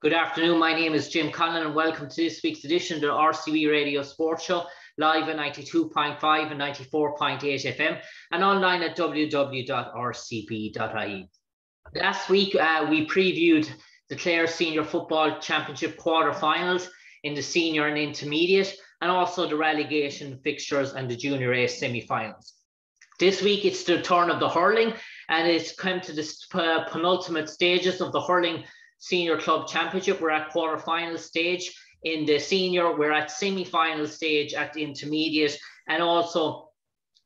Good afternoon. My name is Jim Conlon, and welcome to this week's edition of the RCB Radio Sports Show, live at 92.5 and 94.8 FM, and online at www.rcb.ie. Last week, uh, we previewed the Clare Senior Football Championship quarter-finals in the senior and intermediate, and also the relegation fixtures and the junior A semi-finals. This week, it's the turn of the hurling, and it's come to the uh, penultimate stages of the hurling senior club championship. We're at quarter-final stage. In the senior, we're at semi-final stage at the intermediate, and also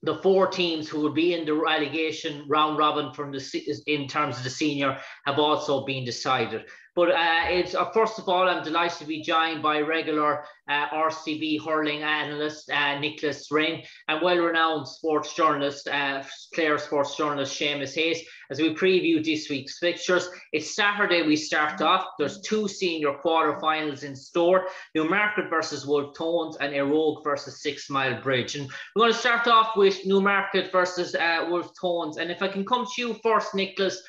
the four teams who would be in the relegation round robin from the in terms of the senior have also been decided. But uh, it's uh, first of all, I'm delighted to be joined by regular uh, RCB hurling analyst uh, Nicholas Rynne and well-renowned sports journalist, uh, Clare sports journalist Seamus Hayes. As we preview this week's fixtures, it's Saturday. We start off. There's two senior quarter-finals in store: Newmarket versus Wolfe Tones and Óg versus Six Mile Bridge. And we're going to start off with Newmarket versus uh, Wolfe Tones. And if I can come to you first, Nicholas.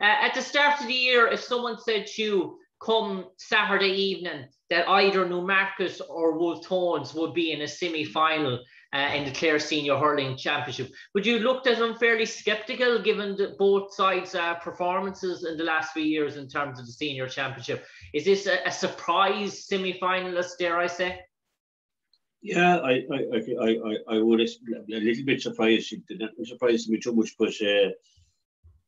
Uh, at the start of the year, if someone said to you, come Saturday evening, that either Newmarket or Wolfe Tones would be in a semi final uh, in the Clare Senior Hurling Championship, would you looked at them fairly sceptical given the, both sides' uh, performances in the last few years in terms of the Senior Championship? Is this a, a surprise semi finalist, dare I say? Yeah, I I, I, I, I would a little bit surprised. Surprise me too much, but uh,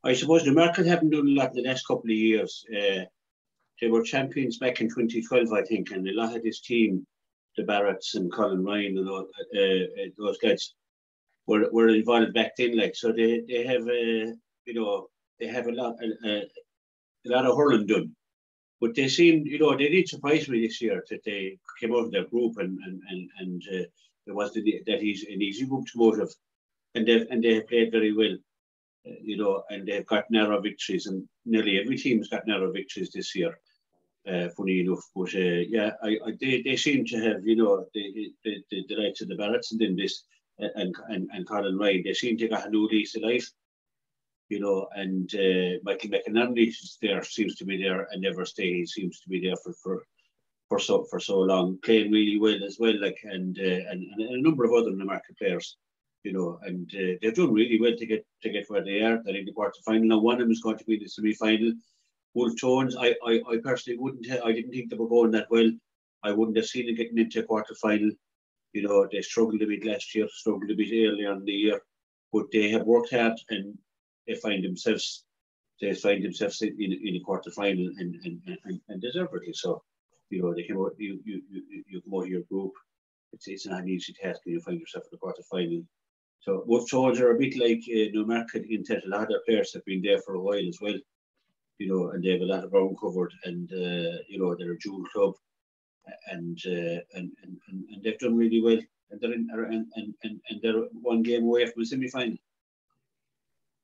I suppose the Market haven't done a lot in the last couple of years. Uh, they were champions back in 2012, I think, and a lot of this team, the Barretts and Colin Ryan and all, uh, uh, those guys, were, were involved back then. Like so, they they have a uh, you know they have a lot a, a lot of hurling done. But they seem, you know, they did surprise me this year that they came out of their group and and and and uh, there was the, that he's an easy group to motive, and they and they have played very well. Uh, you know, and they've got narrow victories, and nearly every team's got narrow victories this year. Uh, funny enough, but uh, yeah, I, I, they, they seem to have, you know, the the, the, the rights of the Barretts and then this uh, and and and Colin Ryan, they seem to have a new lease of life, you know, and uh, Michael McInerney is there seems to be there and never stay. He seems to be there for for for so for so long, playing really well as well, like and uh, and, and a number of other market players you know, and uh, they've done really well to get to get where they are. They're in the quarter final. Now one of them is going to be in the semi final. Wolfe Tones, I, I, I personally wouldn't. I didn't think they were going that well. I wouldn't have seen them getting into a quarter final. You know, they struggled a bit last year, struggled a bit earlier in the year, but they have worked hard and they find themselves. They find themselves in, in a quarter final and and, and, and deservedly so. You know, they come out. You you you, you come out of your group. It's it's not an easy task when you find yourself in the quarter final so Tones are a bit like uh, Newmarket in of their players have been there for a while as well, you know, and they have a lot of ground covered, and uh, you know they're a dual club, and, uh, and and and they've done really well, and they're in, and and and, they're one game away from a semi final.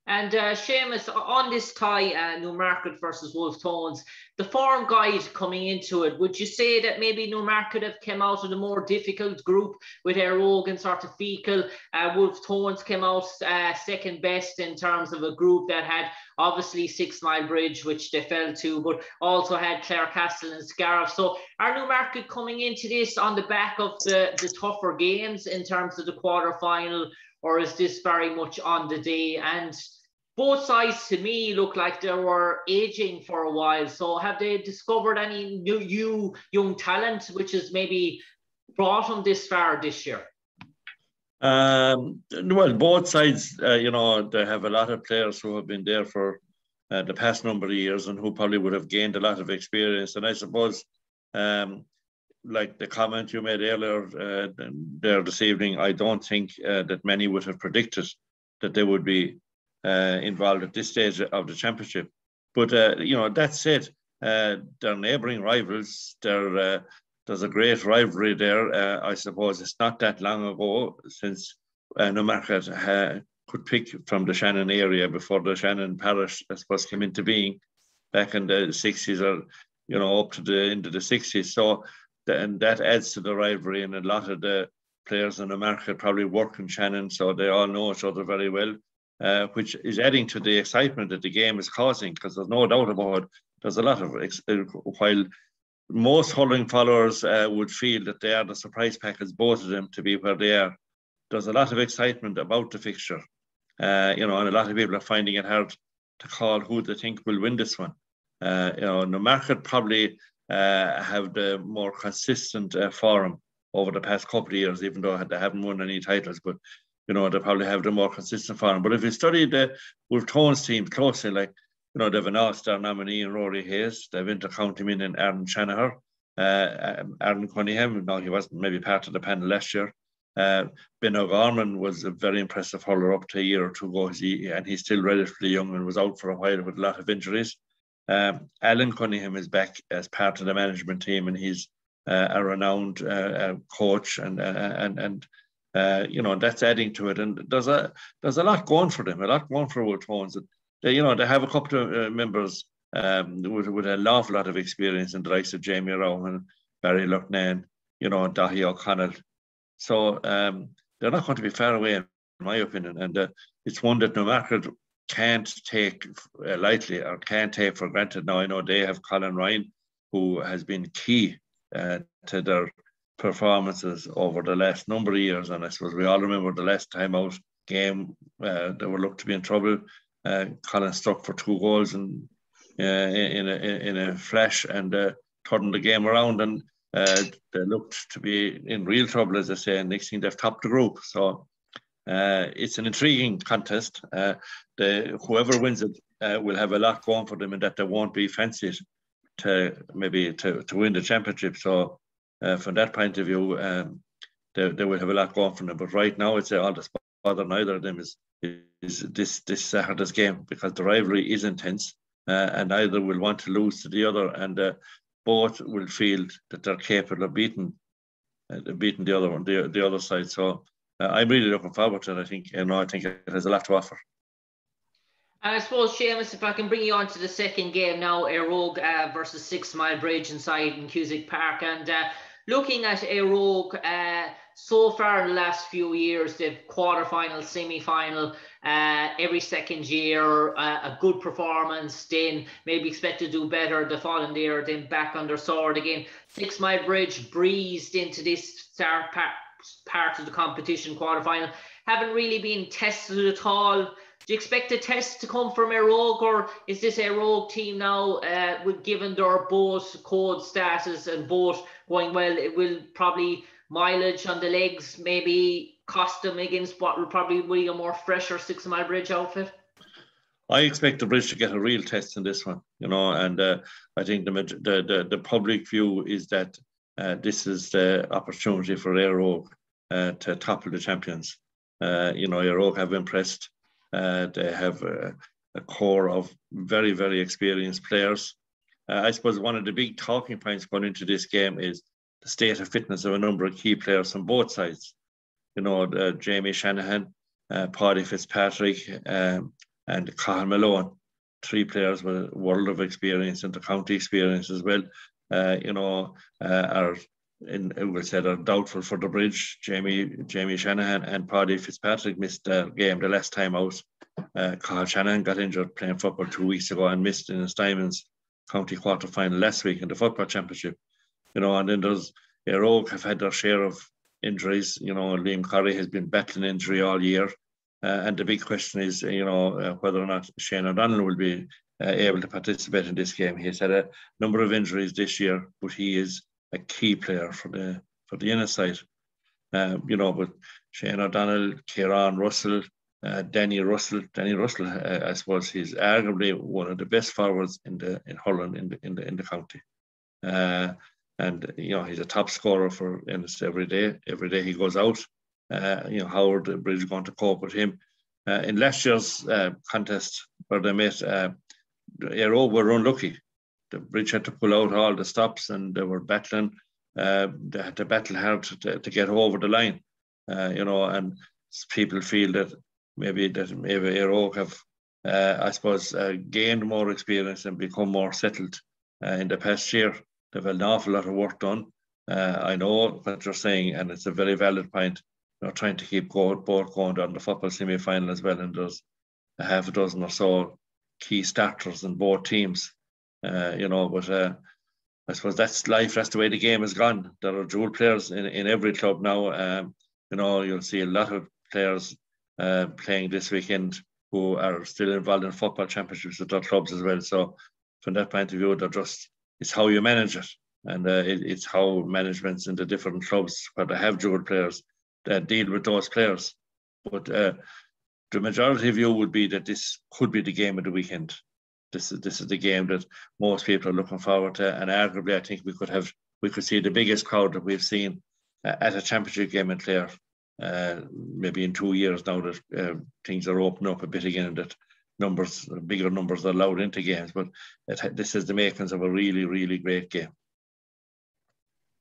And uh, Seamus, on this tie, uh, Newmarket versus Wolfe Tones, the form guide coming into it, would you say that maybe Newmarket have come out of the more difficult group with Óg and sort of Feakle? Uh, Wolfe Tones came out uh, second best in terms of a group that had obviously Six Mile Bridge, which they fell to, but also had Clarecastle and Scariff. So are Newmarket coming into this on the back of the, the tougher games in terms of the quarter final? Or is this very much on the day? And both sides to me look like they were aging for a while. So have they discovered any new, new young talent which has maybe brought them this far this year? Um, well, both sides, uh, you know, they have a lot of players who have been there for uh, the past number of years and who probably would have gained a lot of experience. And I suppose, um, like the comment you made earlier uh, there this evening, I don't think uh, that many would have predicted that they would be uh, involved at this stage of the championship. But uh, you know that said, uh, they're neighbouring rivals. They're, uh, there's a great rivalry there. Uh, I suppose it's not that long ago since uh, Newmarket uh, could pick from the Shannon area before the Shannon parish, I suppose, came into being back in the 60s or you know up to the into the 60s. So and that adds to the rivalry, and a lot of the players in market probably work in Shannon, so they all know each other very well uh, which is adding to the excitement that the game is causing because there's no doubt about there's a lot of while most hurling followers uh, would feel that they are the surprise package, both of them, to be where they are. There's a lot of excitement about the fixture, uh, you know, and a lot of people are finding it hard to call who they think will win this one. Uh, you know, Newmarket probably uh, have the more consistent uh, form over the past couple of years, even though they haven't won any titles. But you know, they probably have the more consistent form. But if you study the Wolfe Tones team closely, like you know, they've an all-star nominee in Rory Hayes, they've intercounty in in Aaron Shanahan, uh, um, Aaron Cunningham. No, he wasn't maybe part of the panel last year. Uh, ben O'Gorman was a very impressive hurler up to a year or two ago, he, and he's still relatively young and was out for a while with a lot of injuries. Um, Alan Cunningham is back as part of the management team, and he's uh, a renowned uh, uh coach, and uh, and and uh, you know that's adding to it. And there's a there's a lot going for them, a lot going for Wolfe Tones. They, you know, they have a couple of members um, with, with an awful lot of experience in the likes of Jamie Rowan, Barry Lucknan, you know, Dahi O'Connell, so um, they're not going to be far away, in my opinion. And uh, it's one that Newmarket can't take uh, lightly or can't take for granted. Now, I know they have Colin Ryan, who has been key uh, to their performances over the last number of years. And I suppose we all remember the last time out game, uh, they were looked to be in trouble. Uh, Colin struck for two goals and uh, in, a, in a flash and uh, turned the game around. And uh, they looked to be in real trouble, as I say, and next thing they've topped the group. So uh, it's an intriguing contest. Uh, the, whoever wins it will have a lot going for them, and that they won't be fancied to maybe to, to win the championship. So uh, from that point of view, um, they, they will have a lot going for them. But right now, it's all the bother neither of them is is this this Saturday's game because the rivalry is intense, uh, and neither will want to lose to the other. And both will feel that they're capable of beating uh, beating the other one, the, the other side. So uh, I'm really looking forward to it. I think you know I think it has a lot to offer. And I suppose, Seamus, if I can bring you on to the second game now, Éire Óg uh, versus Six Mile Bridge inside in Cusack Park. And uh, looking at Óg, uh, so far in the last few years, they've quarter-final, semi-final, uh, every second year, uh, a good performance, then maybe expect to do better the following year, then back under sword again. Six Mile Bridge breezed into this start part, part of the competition quarter-final. Haven't really been tested at all. Do you expect a test to come from Óg, or is this Óg team now, uh, with given their both code status and both going well, it will probably mileage on the legs maybe cost them against what will probably be a more fresher six mile bridge outfit? I expect the bridge to get a real test in this one, you know, and uh, I think the, the, the the public view is that uh, this is the opportunity for Óg uh, to topple the champions. Uh, you know, Óg have impressed. Uh, they have a, core of very, very experienced players. Uh, I suppose one of the big talking points going into this game is the state of fitness of a number of key players on both sides. You know, uh, Jamie Shanahan, uh, Paddy Fitzpatrick, um, and Cathal Malone, three players with a world of experience and the county experience as well. Uh, you know, uh, are in we said are doubtful for the bridge. Jamie Jamie Shanahan and Paddy Fitzpatrick missed the game the last time out. Uh, Carl Shanahan got injured playing football two weeks ago and missed in his Diamonds county quarter final last week in the football championship you know, and then there's Óg have had their share of injuries. You know, Liam Curry has been battling injury all year. Uh, and the big question is, you know, uh, whether or not Shane O'Donnell will be uh, able to participate in this game. He's had a number of injuries this year, but he is a key player for the for the inner side. Uh, you know, but Shane O'Donnell, Kieran Russell, uh, Danny Russell, Danny Russell, uh, I suppose he's arguably one of the best forwards in the in Holland in the in the in the county. Uh, and you know he's a top scorer for Ennis every day. Every day he goes out. Uh, you know how are the Bridge going to cope with him? Uh, in last year's contest where they met, uh, Óg were unlucky. The Bridge had to pull out all the stops and they were battling. They had to battle hard to, to get over the line. You know, and people feel that maybe that maybe Éire have, uh, I suppose, gained more experience and become more settled in the past year. They've an awful lot of work done. Uh, I know what you're saying, and it's a very valid point. You're trying to keep both going down the football semi final as well, and there's a half a dozen or so key starters in both teams. Uh, you know, but uh, I suppose that's life. That's the way the game has gone. There are dual players in, in every club now. Um, you know, you'll see a lot of players uh, playing this weekend who are still involved in football championships at their clubs as well. So from that point of view, they're just it's how you manage it, and uh, it, it's how managements in the different clubs where they have dual players that deal with those players. But uh, the majority of view would be that this could be the game of the weekend. This is this is the game that most people are looking forward to, and arguably, I think we could have we could see the biggest crowd that we've seen uh, at a championship game in Clare. Uh, maybe in two years now that uh, things are opening up a bit again, and that numbers, bigger numbers are allowed into games. But it, this is the makings of a really, really great game.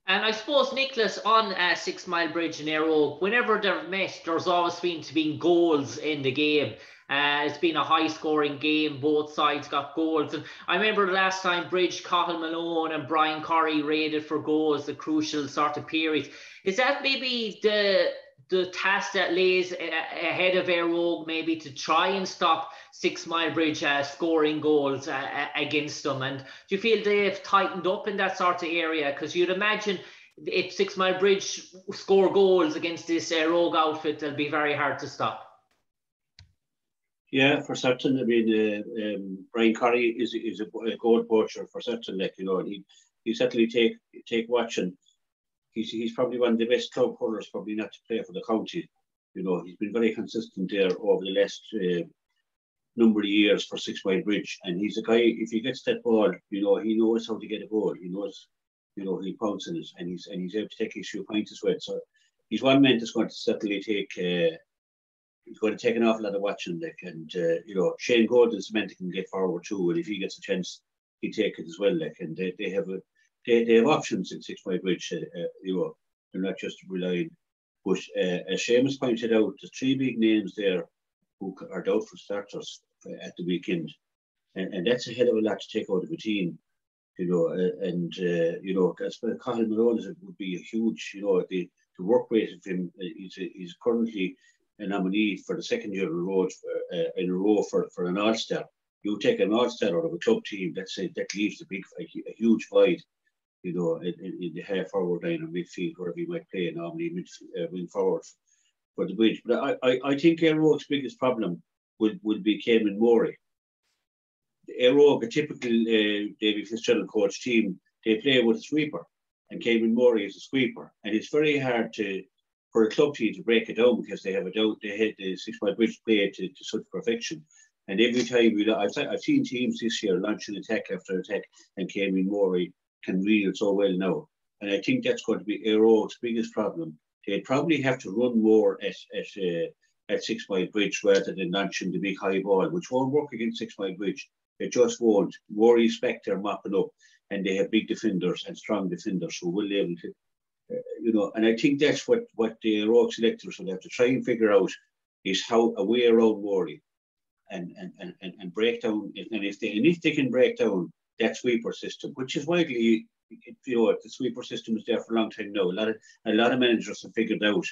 And I suppose, Nicholas, on uh, Six Mile Bridge in Óg, whenever they're met, there's always been to be goals in the game. Uh, it's been a high scoring game. Both sides got goals. And I remember the last time Bridge, Cathal Malone and Brian Corry raided for goals, the crucial sort of period. Is that maybe the the task that lays ahead of Éire Óg maybe to try and stop Six Mile Bridge uh, scoring goals uh, against them? And do you feel they've tightened up in that sort of area? Because you'd imagine if Six Mile Bridge score goals against this uh, Rogue outfit, they'll be very hard to stop. Yeah, for certain. I mean, uh, um, Brian Corry is is a, a goal poacher for certain. Like you know, he he certainly take take watching he's he's probably one of the best club hurlers, probably not to play for the county. You know, he's been very consistent there over the last uh, number of years for Six Mile Bridge, and he's a guy. If he gets that ball, you know, he knows how to get a goal. He knows, you know, he pounds in it, and he's and he's able to take his few points as well. So he's one man that's going to certainly take. Uh, he's going to take an awful lot of watching, like, and uh, you know, Shane Golden's man that can get forward too, and if he gets a chance, he take it as well, like, and they, they have a they, they have options in Six Mile Bridge. Uh, uh, you know, they're not just relying. But uh, as Seamus pointed out, the three big names there who are doubtful starters at the weekend, and, and that's a hell of a lot to take out of a team. You know, uh, and uh, you know, as for Cathal Malone would be a huge. You know, the the work rate of him. Uh, he's he's currently a nominee for the second year in a row, uh, in a row for, for an All Star. You take an All Star out of a club team, let's say that leaves a big, a, a huge void you know, in, in the half forward line or midfield, wherever you might play, normally mid, uh, wing forward for the bridge. But I, I, I think Óg's biggest problem would, would be Caimin. Éire Óg, a typical uh, David Fitzgerald coach team, they play with a sweeper, and Caimin Morey is a sweeper. And it's very hard to for a club team to break it down because they have a doubt, they hit the six mile bridge play to, to such perfection. And every time we, I've, I've seen teams this year launch an attack after attack, and Caimin Morey can read so well now. And I think that's going to be Óg's biggest problem. They probably have to run more at at, uh, at Six Mile Bridge rather than launching the big high ball, which won't work against Six Mile Bridge. It just won't. Respect they're mopping up, and they have big defenders and strong defenders who will be able to, uh, you know. And I think that's what what the Óg selectors will have to try and figure out is how a way around Morey and and and and break down. And if they and if they can break down that sweeper system, which is widely, you know, the sweeper system is there for a long time now. A lot of a lot of managers have figured out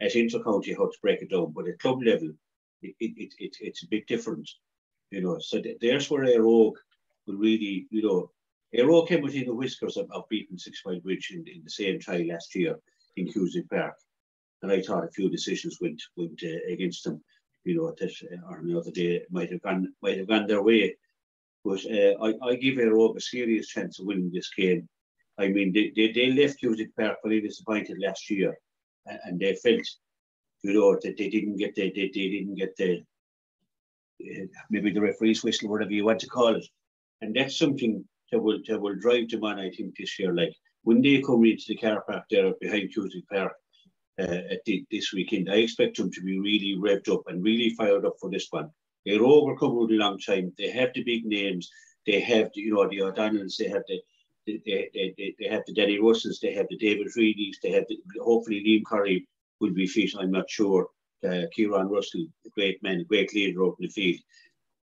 at inter-county how to break it down, but at club level, it, it, it, it's a bit different, you know. So there's where Éire will really, you know, Éire came within the whiskers of, of beating Six Bridge in, in the same tie last year in Cusack Park, and I thought a few decisions went went uh, against them. You know, that uh, or another day might have gone might have gone their way but uh, I, I give Óg a serious chance of winning this game. I mean, they, they, they left Cusack Park very disappointed last year, and, and, they felt, you know, that they didn't get the, they, they didn't get the, uh, maybe the referee's whistle, whatever you want to call it. And that's something that will, that will drive them on, I think, this year. Like when they come into the car park there behind Cusack Park uh, at the, this weekend, I expect them to be really revved up and really fired up for this one. They're overcome with a long time. They have the big names. They have, the, you know, the O'Donnells. They have the, they, they, they, they have the Danny Russells. They have the David Reidys. They have the, hopefully Liam Curry will be fit. I'm not sure. Uh, Kieran Russell, a great man, a great leader up in the field.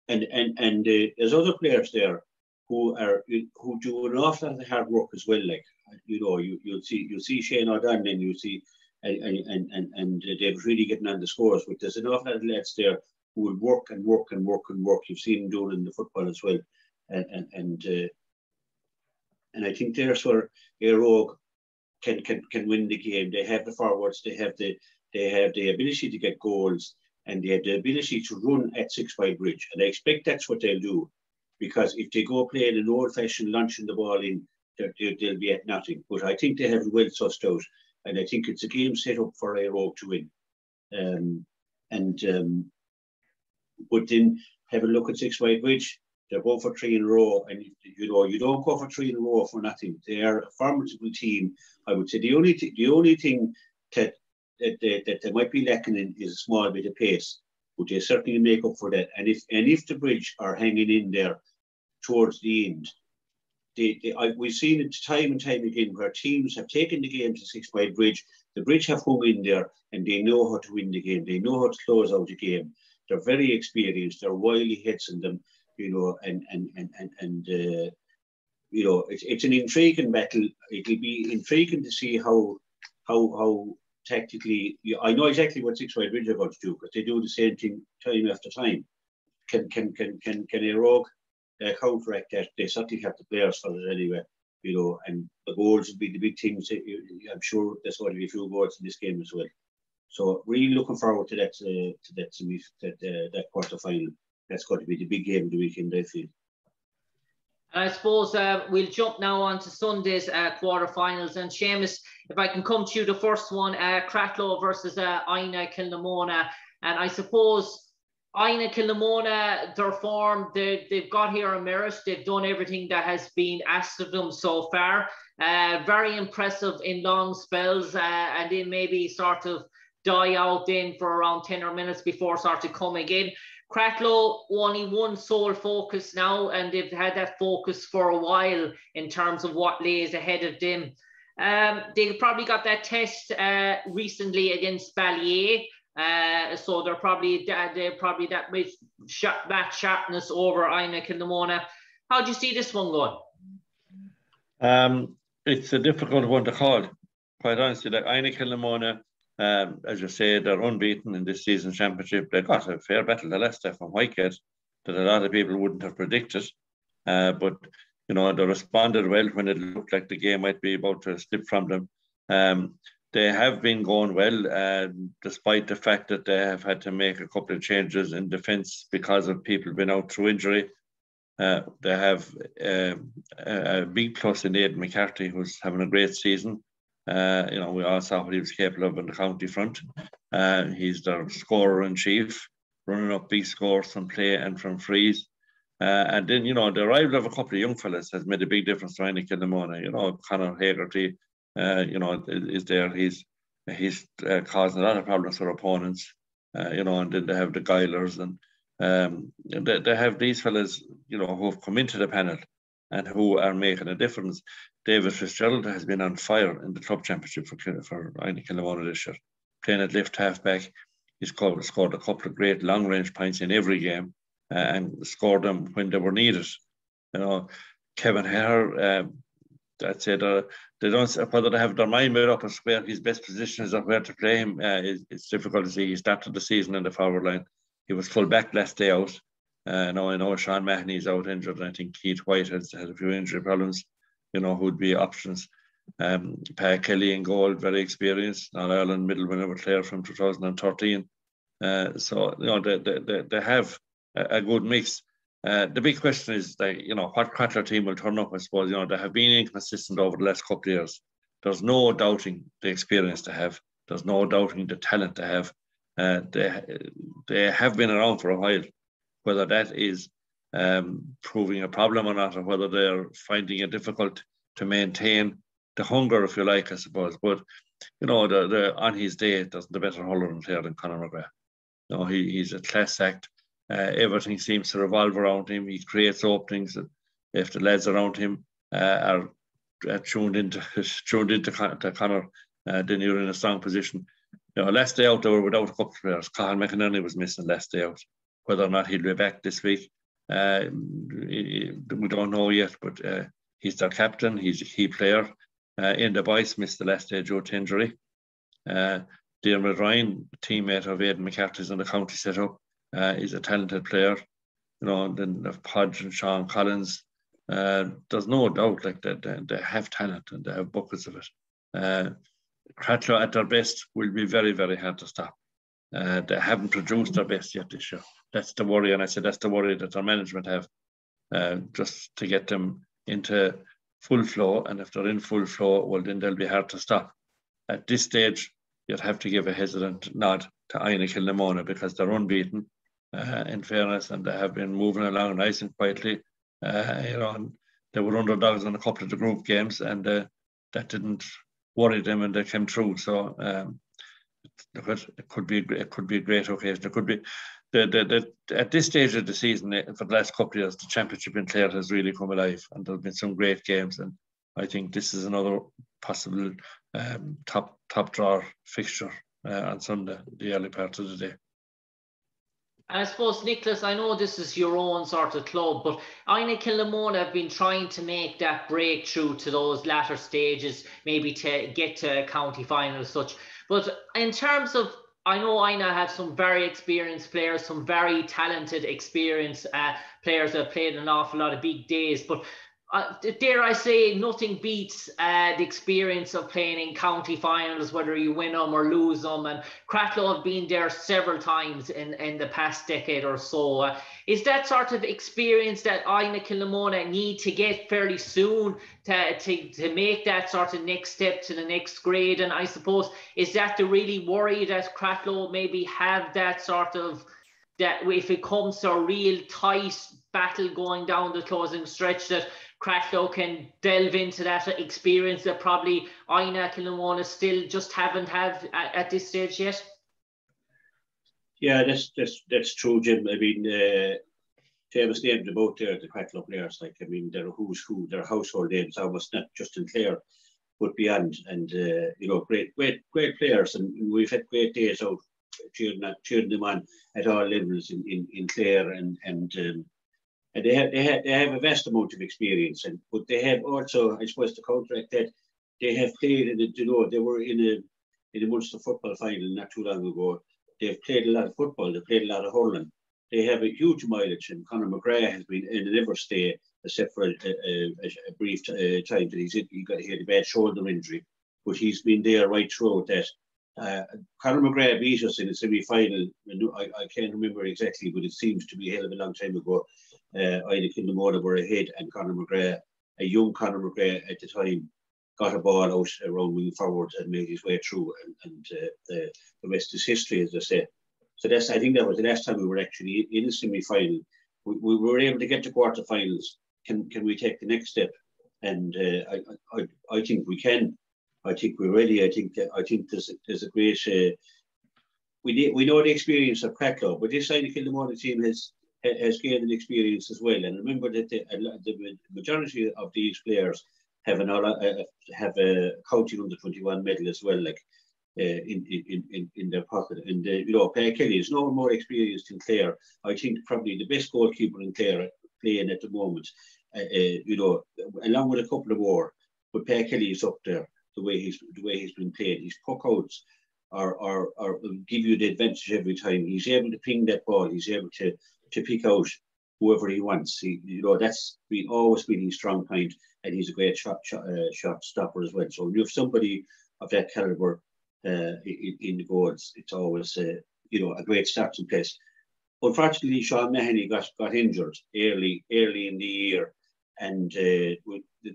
And and and uh, there's other players there who are who do an awful lot of hard work as well. Like you know, you you'll see you'll see Shane O'Donnell and you see and and and and uh, David Reidy getting on the scores. But there's an awful lot of lads there who will work and work and work and work. You've seen it in the football as well. and and and, uh, and I think there's where Éire can can can win the game. They have the forwards, they have the they have the ability to get goals, and they have the ability to run at Six Mile Bridge. And I expect that's what they'll do, because if they go playing an old-fashioned launching the ball in, they'll, be at nothing. But I think they have well sussed out, and I think it's a game set up for Éire to win. Um, and um, but then have a look at Six Mile Bridge. They're both for three in a row, and you know you don't go for three in a row for nothing. They are a formidable team. I would say the only th- the only thing that that they, that they might be lacking in is a small bit of pace, but they certainly make up for that. And if and if the bridge are hanging in there towards the end, they, they, I, we've seen it time and time again where teams have taken the game to Six Mile Bridge. The bridge have hung in there and they know how to win the game. They know how to close out the game. They're very experienced. They're wily hits in them you know, and and and and, and uh, you know, it's it's an intriguing battle. It'll be intriguing to see how how how tactically. You, I know exactly what Six Mile Bridge are going to do because they do the same thing time after time. Can can can can can Éire uh, counteract that? They certainly have the players for it anyway. You know, and the goals will be the big things. I'm sure there's going to be a few goals in this game as well. So really looking forward to that uh, to that semi that uh, that quarter final that's going to be the big game of the weekend, I feel. I suppose uh, we'll jump now on to Sunday's uh, quarterfinals. And Seamus, if I can come to you, the first one, uh, Cratloe versus uh, Inagh Kilnamona. And I suppose Inagh Kilnamona, their form, they, they've got here a merit. They've done everything that has been asked of them so far. Uh, very impressive in long spells uh, and then maybe sort of die out then for around 10 or minutes before sort of coming in. Cratloe only one sole focus now, and they've had that focus for a while in terms of what lays ahead of them. Um, they probably got that test uh, recently against Ballyea, uh, so they're probably they're probably that sharp, that sharpness over Inagh Kilnamona. How do you see this one going? Um, it's a difficult one to call, quite honestly. Like Inagh Kilnamona um, as you say, they're unbeaten in this season championship. They got a fair battle the Leicester from Whitegate that a lot of people wouldn't have predicted. Uh, but you know, they responded well when it looked like the game might be about to slip from them. Um, they have been going well, uh, despite the fact that they have had to make a couple of changes in defence because of people being out through injury. Uh, they have uh, a big plus in Aidan McCarthy, who's having a great season. Uh, you know, we all saw what he was capable of in the county front. Uh, he's the scorer in chief, running up big scores from play and from frees. Uh, and then, you know, the arrival of a couple of young fellas has made a big difference to Inagh Kilnamona. You know, Conor Hagerty, uh, you know, is there. He's he's uh, causing a lot of problems for opponents. You know, and then they have the Guilers and um, they, they have these fellas, you know, who have come into the panel and who are making a difference. David Fitzgerald has been on fire in the club championship for for Inagh Kilnamona this year, playing at left half back. He's scored, scored a couple of great long range points in every game uh, and scored them when they were needed. You know, Kevin Hare, uh, I'd say the, they don't whether they have their mind made up as where his best position is or where to play him. Uh, it's, it's difficult to see. He started the season in the forward line. He was full back last day out. Uh, now I know Sean Mahoney's out injured. And I think Keith White has had a few injury problems. You know who'd be options. Um, Pat Kelly in goal, very experienced. Not Ireland middle winner player from 2013. Uh, so you know they they, they have a, a good mix. Uh, the big question is that you know what Cratloe team will turn up. I suppose you know they have been inconsistent over the last couple of years. There's no doubting the experience they have. There's no doubting the talent they have. Uh, they they have been around for a while whether that is um, proving a problem or not, or whether they're finding it difficult to maintain the hunger, if you like, I suppose. But you know, the, the on his day, there's the better hurler player than Conor McGrath. No, he, he's a class act. Uh, everything seems to revolve around him. He creates openings. If the lads around him uh, are uh, tuned into tuned into to Conor, uh, then you're in a strong position. You know, last day out they were without a couple of players. Cathal McInerney was missing last day out whether or not he'll be back this week. Uh, we don't know yet, but uh, he's their captain. He's a key player. Uh, in the boys missed the last day due to injury. Uh, Dermot Ryan, teammate of Aidan McCarthy's in the county setup, uh, is a talented player. you know, then of Podge and Sean Collins. Uh, there's no doubt like that they, they, have talent and they have buckets of it. Uh, at their best will be very, very hard to stop. Uh, they haven't produced their best yet this year. That's the worry, and I said that's the worry that our management have, uh, just to get them into full flow. And if they're in full flow, well, then they'll be hard to stop. At this stage, you'd have to give a hesitant nod to Inagh Kilnamona because they're unbeaten, uh, in fairness, and they have been moving along nice and quietly. Uh, you know, and they were underdogs in a couple of the group games, and uh, that didn't worry them, and they came through. So um, it could be it could be a great occasion. It could be the, the, the, at this stage of the season eh, for the last couple of years, the championship in Clare has really come alive, and there have been some great games. And I think this is another possible um, top top draw fixture uh, on Sunday, the early part of the day. And I suppose, Nicholas, I know this is your own sort of club, but Inagh Kilnamona have been trying to make that breakthrough to those latter stages, maybe to get to county final as such. But in terms of I know Inagh have some very experienced players, some very talented, experienced uh, players that have played an awful lot of big days. But uh, dare I say, nothing beats uh, the experience of playing in county finals, whether you win them or lose them. And Cratloe have been there several times in, in the past decade or so. Uh, is that sort of experience that Inagh Kilnamona need to get fairly soon to, to, to make that sort of next step to the next grade? And I suppose, is that the really worry that Cratloe maybe have that sort of, that if it comes to a real tight battle going down the closing stretch, that Cratloe can delve into that experience that probably Inagh Kilnamona still just haven't had at, at this stage yet? Yeah, that's that's that's true, Jim. I mean, uh, famous names about there, the Cratloe players. Like, I mean, they're who's who, they're household names, almost not just in Clare, but beyond. And uh, you know, great, great, great players, and we've had great days out cheering, cheering them on at all levels in in, in Clare, and and um, and they have they have they have a vast amount of experience, and but they have also, I suppose, to counteract that, they have played in the, you know, they were in a in the Munster football final not too long ago They've played a lot of football. They've played a lot of hurling. They have a huge mileage, and Conor McGrath has been in a never stay except for a, a, a brief uh, time that he's he got he had a bad shoulder injury, but he's been there right throughout that. Uh, Conor McGrath beat us in the semi-final. I, I can't remember exactly, but it seems to be a hell of a long time ago. Uh, Inagh Kilnamona were ahead, and Conor McGrath, a young Conor McGrath at the time, got a ball out around wing forward and made his way through, and, and uh, the, the rest is history, as I say. So that's I think that was the last time we were actually in the semi-final. We, we were able to get to quarterfinals. Can can we take the next step? And uh, I, I I think we can. I think we're ready. I think I think there's there's a great. Uh, we we know the experience of Cratloe, but this of Kilnamona team has has gained an experience as well. And remember that the, the majority of these players have an uh, have a county under 21 medal as well, like uh, in, in, in, in their pocket. And, uh, you know, Per Kelly is no more experienced in Clare. I think probably the best goalkeeper in Clare playing at the moment, uh, uh, you know, along with a couple of more. But Per Kelly is up there, the way he's the way he's been played. His puck outs are, are, are give you the advantage every time. He's able to ping that ball. He's able to, to pick out whoever he wants. He, you know, that's been always been his strong point, and he's a great shot shot, uh, shot stopper as well. So you have somebody of that caliber uh, in, in, the goals, it's always uh, you know a great starting place. Unfortunately, Sean Mahoney got got injured early early in the year, and uh,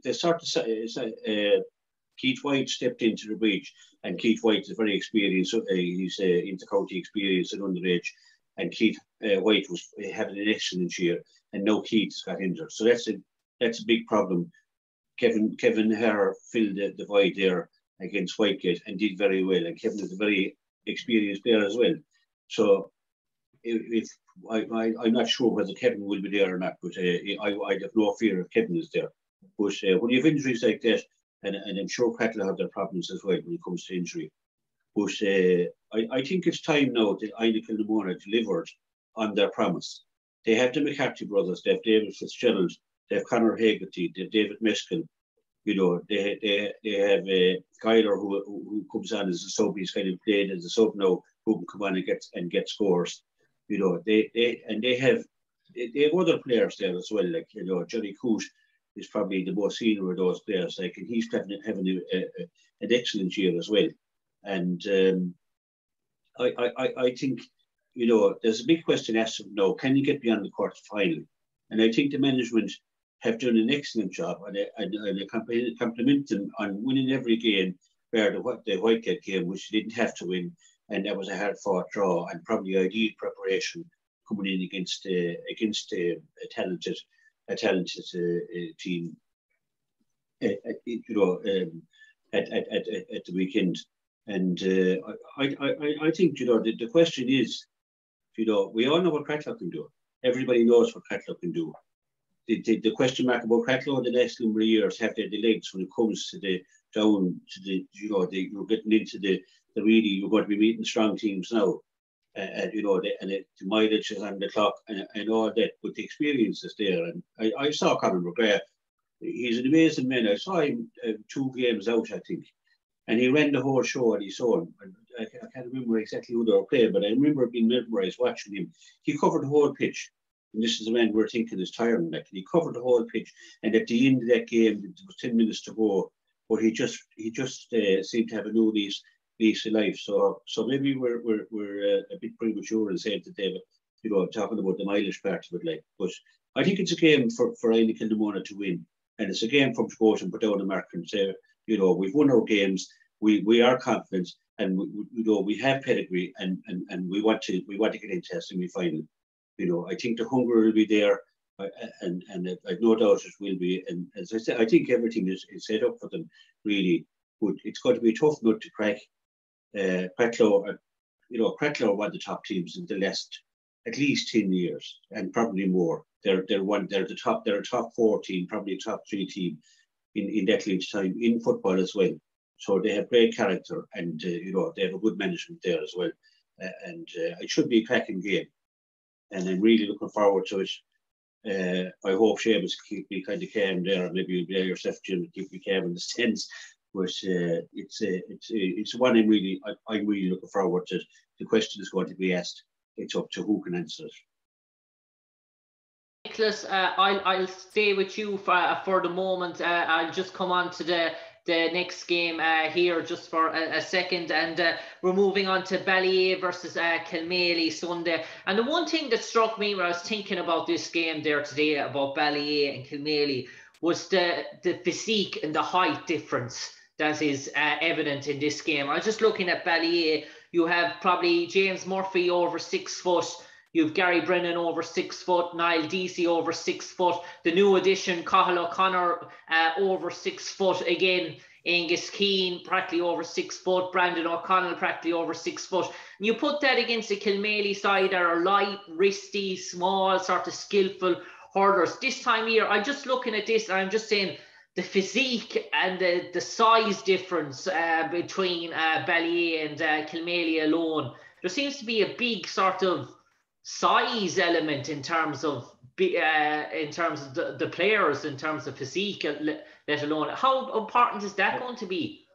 the sort of uh, Keith White stepped into the breach, and Keith White is very experienced. Uh, he's uh, intercounty experience at underage, and Keith uh, White was having an excellent year, and no Keith's got injured. So that's a that's a big problem. Kevin Kevin Herr filled the, the void there against Whitegate and did very well. And Kevin is a very experienced player as well. So if, I, I am not sure whether Kevin will be there or not, but uh, I I have no fear if Kevin is there. But uh, when you have injuries like that, and, and I'm sure Cratloe have their problems as well when it comes to injury. But uh, I, I think it's time now that Inagh Kilnamona delivered on their promise. They have the McCarthy brothers, they have David Fitzgerald, they have Conor Hagerty, they have David Meskel. You know, they they, they have a uh, Kyler who, who comes on as a sub. He's kind of playing as a sub now, who can come on and get and get scores. You know, they they and they have they have other players there as well. Like you know, Johnny Coote is probably the most senior of those players. Like, and he's having, having a, a, an excellent year as well. And um, I, I, I think you know there's a big question asked of now: Can you get beyond the quarter final? And I think the management have done an excellent job, and I, and, and I compliment them on winning every game, where the, the Whitegate game, which they didn't have to win, and that was a hard fought draw and probably ideal preparation coming in against uh, against uh, a talented a talented uh, team. Uh, you know, um, at, at, at, at the weekend, and uh, I, I I think you know the, the question is, you know, we all know what Cratloe can do. Everybody knows what Cratloe can do. The, the, the, question mark about Cratloe the next number of years have their the legs when it comes to the down to the you know the, you're getting into the the really you're going to be meeting strong teams now. Uh, you know, the, and it, the mileage is on the clock and, and all that, but the experience is there. And I, I saw Conor McGrath. He's an amazing man. I saw him uh, two games out, I think, and he ran the whole show on his own. I, I can't remember exactly who they were playing, but I remember being mesmerized watching him. He covered the whole pitch. And this is the man we're thinking is tiring. Like, and he covered the whole pitch. And at the end of that game, there was 10 minutes to go. But he just he just uh, seemed to have a new lease lease of life. So so maybe we're we're, we're uh, a bit premature in saying that David, you know, talking about the mileage part of it. Like, but I think it's a game for for Inagh Kilnamona to win, and it's a game from to and put down a mark and say, you know, we've won our games. We we are confident, and we, we, you know we have pedigree, and and and we want to we want to get into a semi final. You know, I think the hunger will be there. Uh, and and I've no doubt it will be. And as I said, I think everything is, is set up for them really. But it's going to be a tough nut to crack uh, Cratloe, uh, you know, Cratloe were the top teams in the last at least 10 years and probably more. They're they're one they're the top they're a top four team, probably a top three team in, in that league's time in football as well. So they have great character and uh, you know they have a good management there as well. Uh, and uh, it should be a cracking game. And I'm really looking forward to it. Uh, I hope Seamus keep me kind of calm there. Maybe you'll be there yourself, Jim, keep me calm in the stands but uh, it's uh, it's it's one I'm really I, am really looking forward to. The question is going to be asked. It's up to who can answer it. Nicholas, uh, I'll I'll stay with you for uh, for the moment. Uh, I'll just come on to the the next game uh, here just for a, a second and uh, we're moving on to Ballyea versus uh, Kilmaley Sunday and the one thing that struck me when I was thinking about this game there today about Ballyea and Kilmaley was the the physique and the height difference that is uh, evident in this game. I was just looking at Ballyea. You have probably James Murphy over six foot. You've Gary Brennan over six foot, Niall Deasy over six foot, the new addition, Cahill O'Connor uh, over six foot again, Angus Keane practically over six foot, Brandon O'Connell practically over six foot. And you put that against the Kilmaley side that are light, wristy, small, sort of skillful hurlers. This time year, I'm just looking at this and I'm just saying the physique and the, the size difference uh, between uh, and uh, Kilmaley alone, there seems to be a big sort of size element in terms of uh, in terms of the, the players, in terms of physique, uh, let alone. How important is that going to be?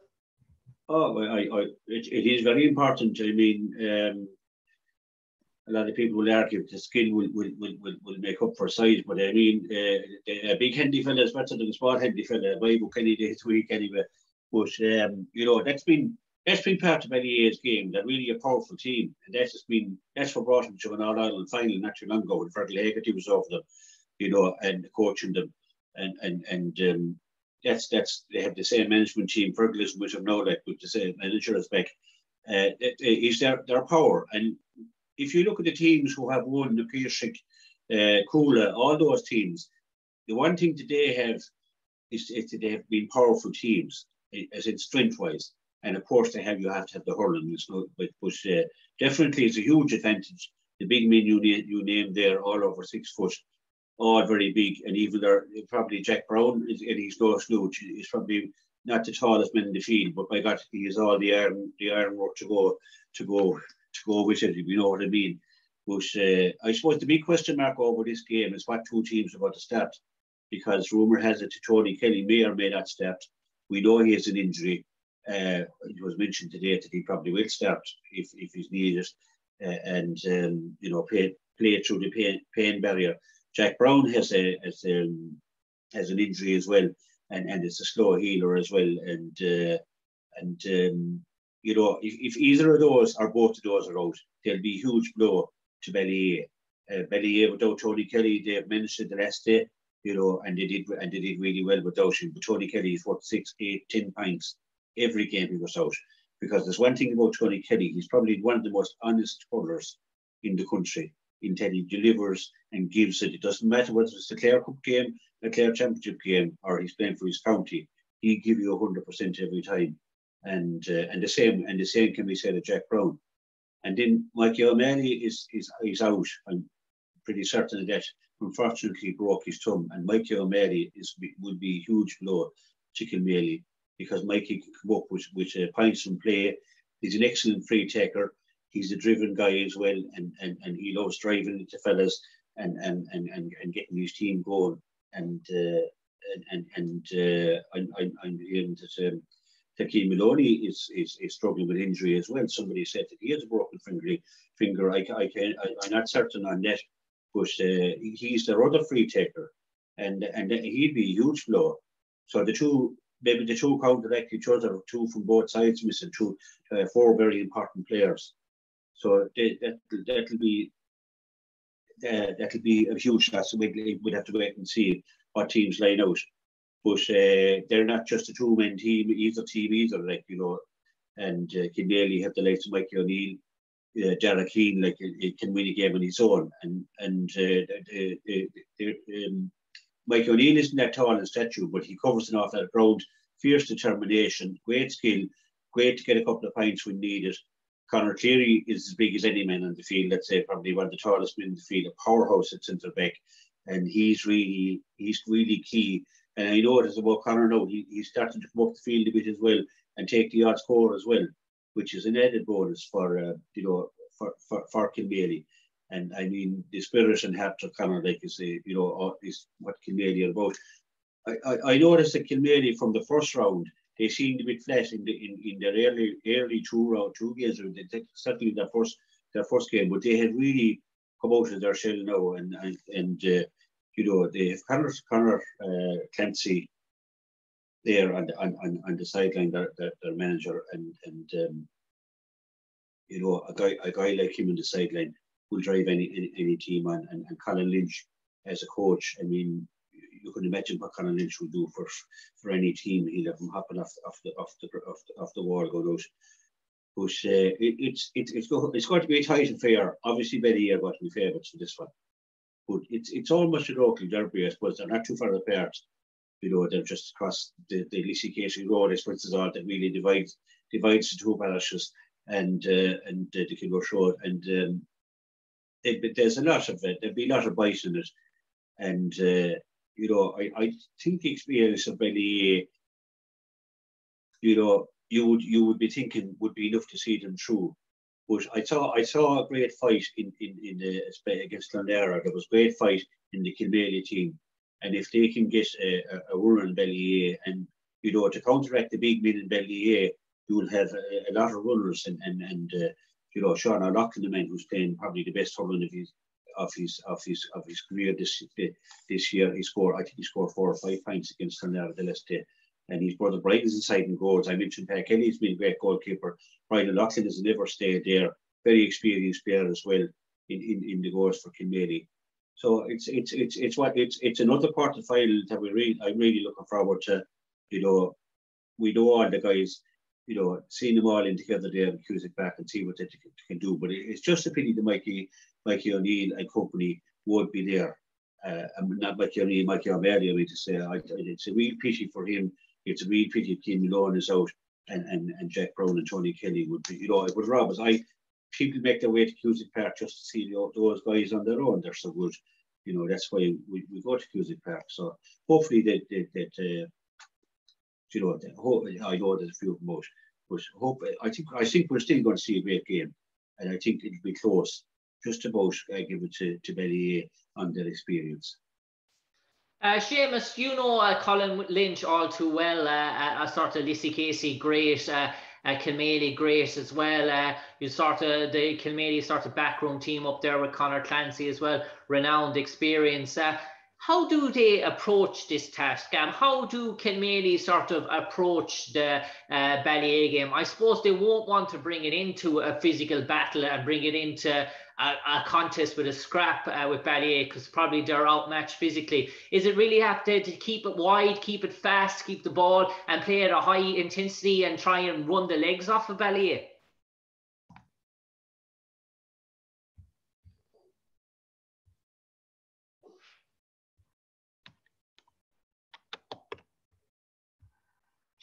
Oh, I, I, it, it is very important. I mean, um, a lot of people will argue the skin will, will, will, will, make up for size, but I mean, uh, a big handy fella is better than a small handy fella. My book any day this week anyway. But um, you know, that's been that's been part of Ballyea's game. They're really a powerful team, and that's just been that's what brought them to an All Ireland final not too long ago when Fergal Hagerty was over them, you know, and coaching them, and and and um, that's that's they have the same management team. Fergal is them now, like with the same manager as back. Uh, is their their power and if you look at the teams who have won the Piarsaigh, uh, Cuala, all those teams, the one thing that they have is, is that they have been powerful teams, as in strength-wise. And of course, they have you have to have the hurling. So, but, but uh, definitely, it's a huge advantage. The big men you, name, you named there, all over six foot, all very big, and even there probably Jack Brown is in his low snooch is probably not the tallest man in the field, but by God, he has all the iron the iron work to go to go to go with it, if you know what I mean. But uh, I suppose the big question mark over this game is what two teams are going to start, because rumour has it Tony Kelly may or may not start. We know he has an injury. Uh, it was mentioned today that he probably will start if, if he's needed. Uh, and um, you know, play play through the pain, pain barrier. Jack Brown has a, has um, has an injury as well, and, and it's a slow healer as well. And uh, and um, you know, if, if either of those or both of those are out, there'll be a huge blow to Ballyea. Uh, Ballyea without Tony Kelly, they've managed it the last day, you know, and they did and they did really well without him. But Tony Kelly is worth six, eight, ten points every game he was out. Because there's one thing about Tony Kelly, he's probably one of the most honest hurlers in the country. Until he delivers and gives it. It doesn't matter whether it's the Clare Cup game, the Clare Championship game, or he's playing for his county. He give you hundred percent every time, and uh, and the same and the same can be said of Jack Brown. And then Mikey O'Malley is is is out. I'm pretty certain of that. Unfortunately, broke his thumb, and Mikey O'Malley is would be a huge blow to Kilmaley because Mikey can come up with with uh, points and play. He's an excellent free taker he's a driven guy as well, and and, and he loves driving into fellas and and and and, and getting his team going. And uh, and and uh, I'm, I'm, I'm hearing that um, Taki Maloney is, is is struggling with injury as well. Somebody said that he has a broken finger. Finger, I, I can I, am not certain on that, but uh, he's their other free taker, and and he'd be a huge blow. So the two maybe the two counteract each other, two from both sides missing two, uh, four very important players. So that that'll be uh, that'll be a huge loss. We'd, we'd have to wait and see what teams line out. But uh, they're not just a two-man team, either team either. Like you know, and uh, can nearly have the likes of Mikey O'Neill, uh, Derek Keane, like it, it, can win a game on his own. And and uh, um, Mike O'Neill isn't that tall in stature, but he covers enough that ground. Fierce determination, great skill, great to get a couple of points when needed. Conor Cleary is as big as any man on the field. Let's say probably one of the tallest men in the field, a powerhouse at centre back, and he's really he's really key. And I know as about Conor now, he, he's starting to come up the field a bit as well and take the odd score as well, which is an added bonus for uh, you know for for, for Kilmaley. And I mean the spirit and heart of like you say, you know, is what Kilmaley are about. I, I, I noticed that Kilmaley from the first round they seemed a bit flat in the in, in their early early two round two games. They, certainly their first their first game, but they had really come out of their shell now, and and, and uh, you know they have Conor Conor uh, there on the, on, on, on the sideline, their, their, their, manager, and and um, you know a guy a guy like him on the sideline will drive any any, any team on, and, and Colin Lynch as a coach. I mean, you can imagine what Colin Lynch will do for for any team. He'll have them happen off, off the off the off the, off the wall going out. But uh, it, it's it, it's go, it's going to be a tight and fair. Obviously, Betty are going to be favourites for this one, but it's it's almost a local derby. I suppose they're not too far apart. You know, they're just across the the Lissycasey Road. I suppose is all that really divides divides the two parishes and uh, and uh, the Kilrush Road. And um, it, there's a lot of it. There'd be a lot of bites in it, and uh, you know, I, I think the experience of Ballyea, you know, you would you would be thinking would be enough to see them through. But I saw I saw a great fight in in, in the against Clonlara. There was great fight in the Kilmaley team, and if they can get a, a, a run in Ballyea and you know to counteract the big men in Ballyea, you will have a, a lot of runners and and and uh, you know Sean O'Loughlin, the man who's playing probably the best hurling of his of his of his of his career this this year. He scored, I think he scored four or five points against Clonlara the last day. And his brother Brian is inside in goals. I mentioned Pat Kelly's been a great goalkeeper. Brian Loughlin has never stayed there. Very experienced player as well in, in, in the goals for Kilmaley. So it's it's it's it's what it's it's another part of the final that we really I'm really looking forward to. You know, we know all the guys you know, seeing them all in together there and Cusack back and see what they can, can do. But it's just a pity that Mikey, Mikey O'Neill and company won't be there. Uh, not Mikey O'Neill, Mikey O'Malley, I mean to say. I, it's a real pity for him. It's a real pity Kim Malone is out and, and, and Jack Brown and Tony Kelly would be, you know, it rob us. I, people make their way to Cusack Park just to see the, those guys on their own. They're so good. You know, that's why we, we go to Cusack Park. So hopefully that, that, that uh, you know, I know there's a few of them out, but hope I think I think we're still going to see a great game, and I think it'll be close. Just about uh, give it to to Ballyea on their experience. Uh, Seamus, you know uh, Colin Lynch all too well. Uh, uh, sort of Lissycasey, great. Uh, uh, Kilmaley great as well. Uh, you sort of the Kilmaley sort of backroom team up there with Connor Clancy as well, renowned experience. Uh, how do they approach this task? Um, how do Kilmaley sort of approach the uh, Ballyea game? I suppose they won't want to bring it into a physical battle and bring it into a, a contest with a scrap uh, with Ballyea because probably they're outmatched physically. Is it really have to, to keep it wide, keep it fast, keep the ball and play at a high intensity and try and run the legs off of Ballyea?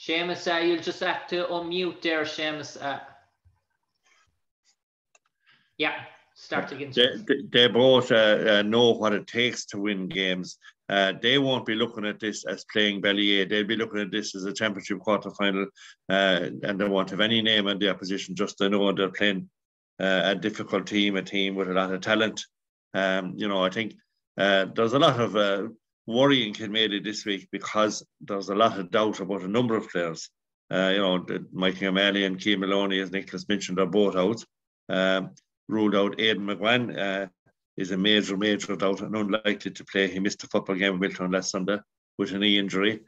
Seamus, uh, you'll just have to unmute there, Seamus. Uh, yeah, start again. They, they both uh, uh, know what it takes to win games. Uh, they won't be looking at this as playing Ballyea. They'll be looking at this as a championship quarter final, uh, and they won't have any name in the opposition. Just to know they're playing a difficult team, a team with a lot of talent. Um, you know, I think there's a lot of worrying Kilmaley this week because there's a lot of doubt about a number of players. Uh, you know, Michael O'Malley and Keane Maloney, as Nicholas mentioned, are both out. Um, ruled out Aidan McGuane uh, is a major, major doubt and unlikely to play. He missed the football game with Milton last Sunday with a knee injury.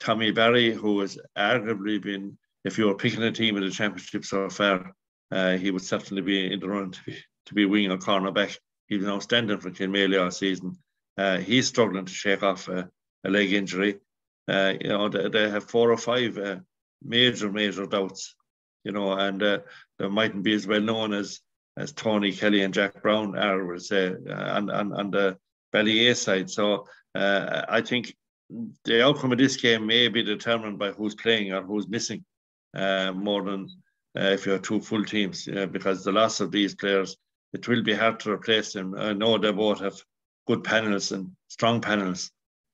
Tommy Barry, who has arguably been, if you were picking a team in the championship so far, uh, he would certainly be in the run to be, to be wing or cornerback. He's been outstanding for Kilmaley all season. Uh, he's struggling to shake off a, a leg injury. Uh, you know, they, they, have four or five uh, major, major doubts. You know, and uh, they mightn't be as well known as as Tony Kelly and Jack Brown are, would say, on, on, on the Ballyea side. So uh, I think the outcome of this game may be determined by who's playing or who's missing uh, more than uh, if you have two full teams, because the loss of these players, it will be hard to replace them. I know they both have good panels and strong panels,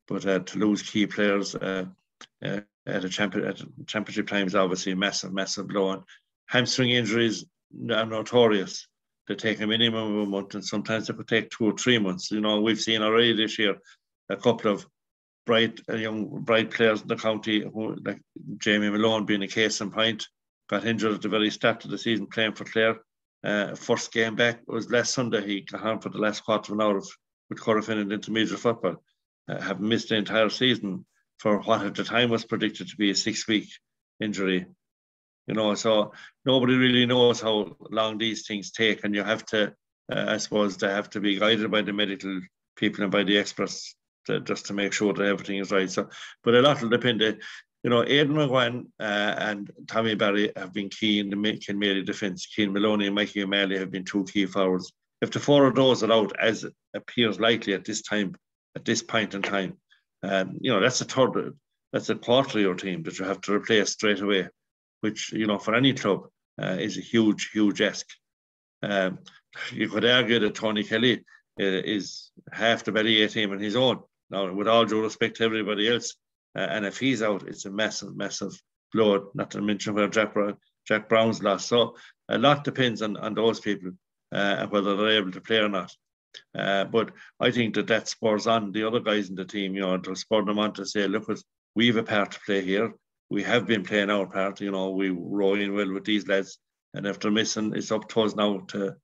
but uh, to lose key players uh, uh, at a champion at a championship time is obviously a massive, massive blow. And hamstring injuries are notorious. They take a minimum of a month, and sometimes they could take two or three months. You know, we've seen already this year a couple of bright uh, young bright players in the county who like Jamie Malone being a case in point got injured at the very start of the season playing for Clare. Uh, first game back was last Sunday. He got on for the last quarter of an hour of with Corofin and intermediate football uh, have missed the entire season for what at the time was predicted to be a six week injury. You know, so nobody really knows how long these things take, and you have to, uh, I suppose, they have to be guided by the medical people and by the experts to, just to make sure that everything is right. So, but a lot will depend. Uh, you know, Aidan McGuane uh, and Tommy Barry have been key in the Kilmaley defence. Keane Maloney and Mikey O'Malley have been two key forwards if the four of those are out, as appears likely at this time, at this point in time, um, you know, that's a third, that's a quarter of your team that you have to replace straight away, which, you know, for any club uh, is a huge, huge ask. Um, you could argue that Tony Kelly uh, is half the Ballyea team on his own. Now, with all due respect to everybody else, uh, and if he's out, it's a massive, massive blow, not to mention where Jack, Jack Brown's lost. So a lot depends on, on those people uh, whether they're able to play or not. Uh, but I think that that spurs on the other guys in the team, you know, to spur them on to say, look, we have a part to play here. We have been playing our part, you know, we rowing well with these lads. And after missing, it's up to us now to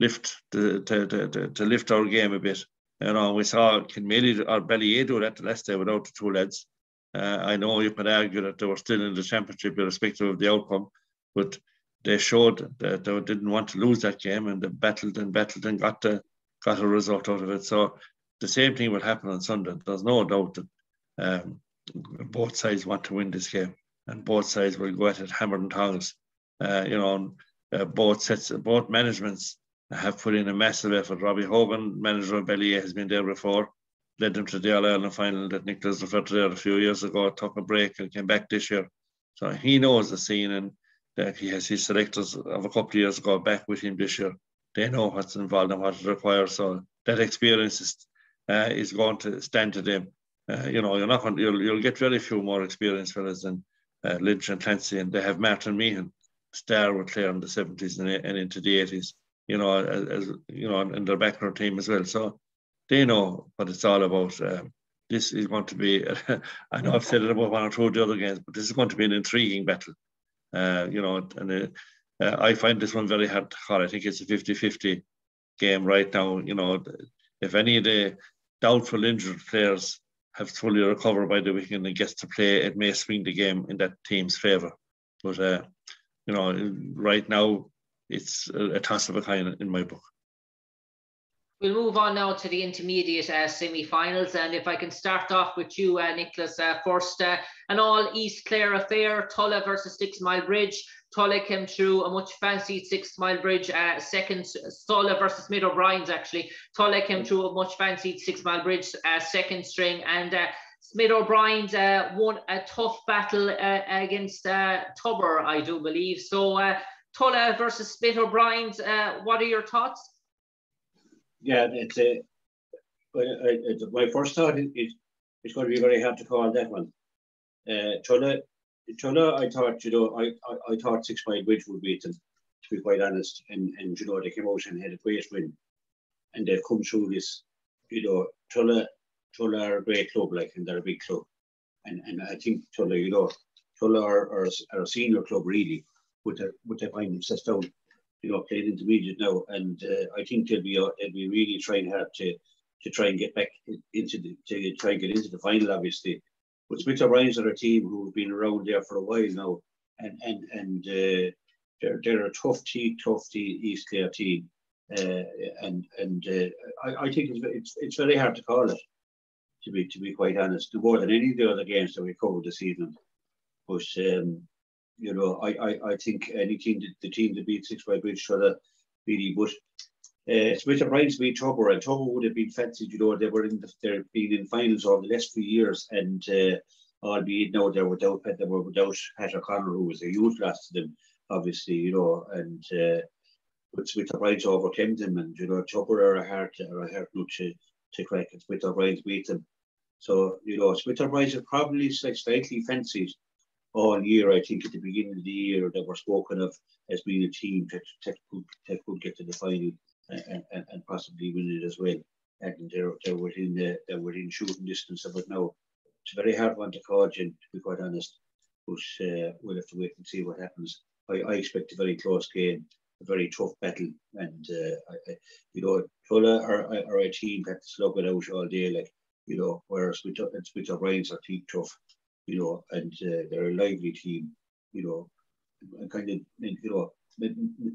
lift the, to, to, to, to lift our game a bit. You know, we saw Kilmaley or Ballyea do that last day without the two lads. Uh, I know you could argue that they were still in the championship, irrespective of the outcome, but they showed that they didn't want to lose that game and they battled and battled and got the got a result out of it. So the same thing will happen on Sunday. There's no doubt that um, both sides want to win this game and both sides will go at it hammer and tongs. Uh, you know, uh, both sets, both managements have put in a massive effort. Robbie Hogan, manager of Ballyea, has been there before, led them to the All Ireland final that Nicholas referred to there a few years ago, took a break and came back this year. So he knows the scene and that he has his selectors of a couple of years ago back with him this year. They know what's involved and what it requires. So that experience is, uh, is going to stand to them. Uh, you know, you're not going, you'll, you'll get very few more experienced fellas than uh, Lynch and Clancy, and they have Martin Meehan, star with Clare in the 70s and, and into the 80s, you know, as, as you know, in their background team as well. So they know what it's all about. Um, this is going to be, I know I've said it about one or two of the other games, but this is going to be an intriguing battle Uh, you know, and uh, uh, I find this one very hard to call. I think it's a 50-50 game right now. You know, if any of the doubtful injured players have fully recovered by the weekend and gets to play, it may swing the game in that team's favour. But uh, you know, right now it's a, a toss of a kind in my book. We'll move on now to the intermediate uh, semi-finals, and if I can start off with you, uh, Nicholas, uh, first, uh, an all East Clare affair, Tulla versus Six Mile Bridge. Tulla came through a much fancied Six Mile Bridge uh, second. Tulla versus Smith O'Brien's actually. Tulla came through a much fancied Six Mile Bridge uh, second string, and uh, Smith O'Brien's uh, won a tough battle uh, against uh, Tubber, I do believe. So uh, Tulla versus Smith O'Brien's, uh, what are your thoughts? Yeah, it's a. It's my first thought is it, it's going to be very hard to call that one. Uh, Tulla, I thought you know, I, I, I thought Six Mile Bridge would beat them, to be quite honest, and and you know they came out and had a great win, and they've come through this. You know, Tulla, Tulla are a great club, like, and they're a big club, and and I think Tulla, you know, Tulla are, are, are a senior club really, but they but they find themselves down you know, playing intermediate now, and uh, I think they'll be uh, they'll be really trying hard to to try and get back into the to try and get into the final, obviously. But Smith O'Brien's are a team who've been around there for a while now, and and and uh, they're they're a tough team, tough team, East Clare team, uh, and and uh, I, I think it's, it's it's very hard to call it, to be to be quite honest, more than any of the other games that we covered this evening. But um, you know, I, I, I think any team, the, the team that beat Six by Bridge should have really, but uh, Smith O'Brien's beat Tubber, and Tubber would have been fancied, you know, they were in the, they're been in finals over the last few years, and uh, albeit now they were without they were without Pat O'Connor, who was a huge loss to them, obviously, you know, and uh, but Smith O'Brien's overcame them, and you know, Tubber are a hard are a hard nut to to crack, and Smith O'Brien's beat them. So you know, Smith O'Brien's are probably slightly fancied all year, I think at the beginning of the year, that were spoken of as being a team that, that, could, that could get to the final and, and, and possibly win it as well. And they're, they're within the, they're within shooting distance of it now. It's a very hard one to call, Jim, to be quite honest. But uh, we'll have to wait and see what happens. I, I expect a very close game, a very tough battle, and uh, I, I, you know, Tulla are, are a team that slug it out all day, like you know, whereas with with O'Brien's are team tough you know, and uh, they're a lively team, you know, and kind of, you know,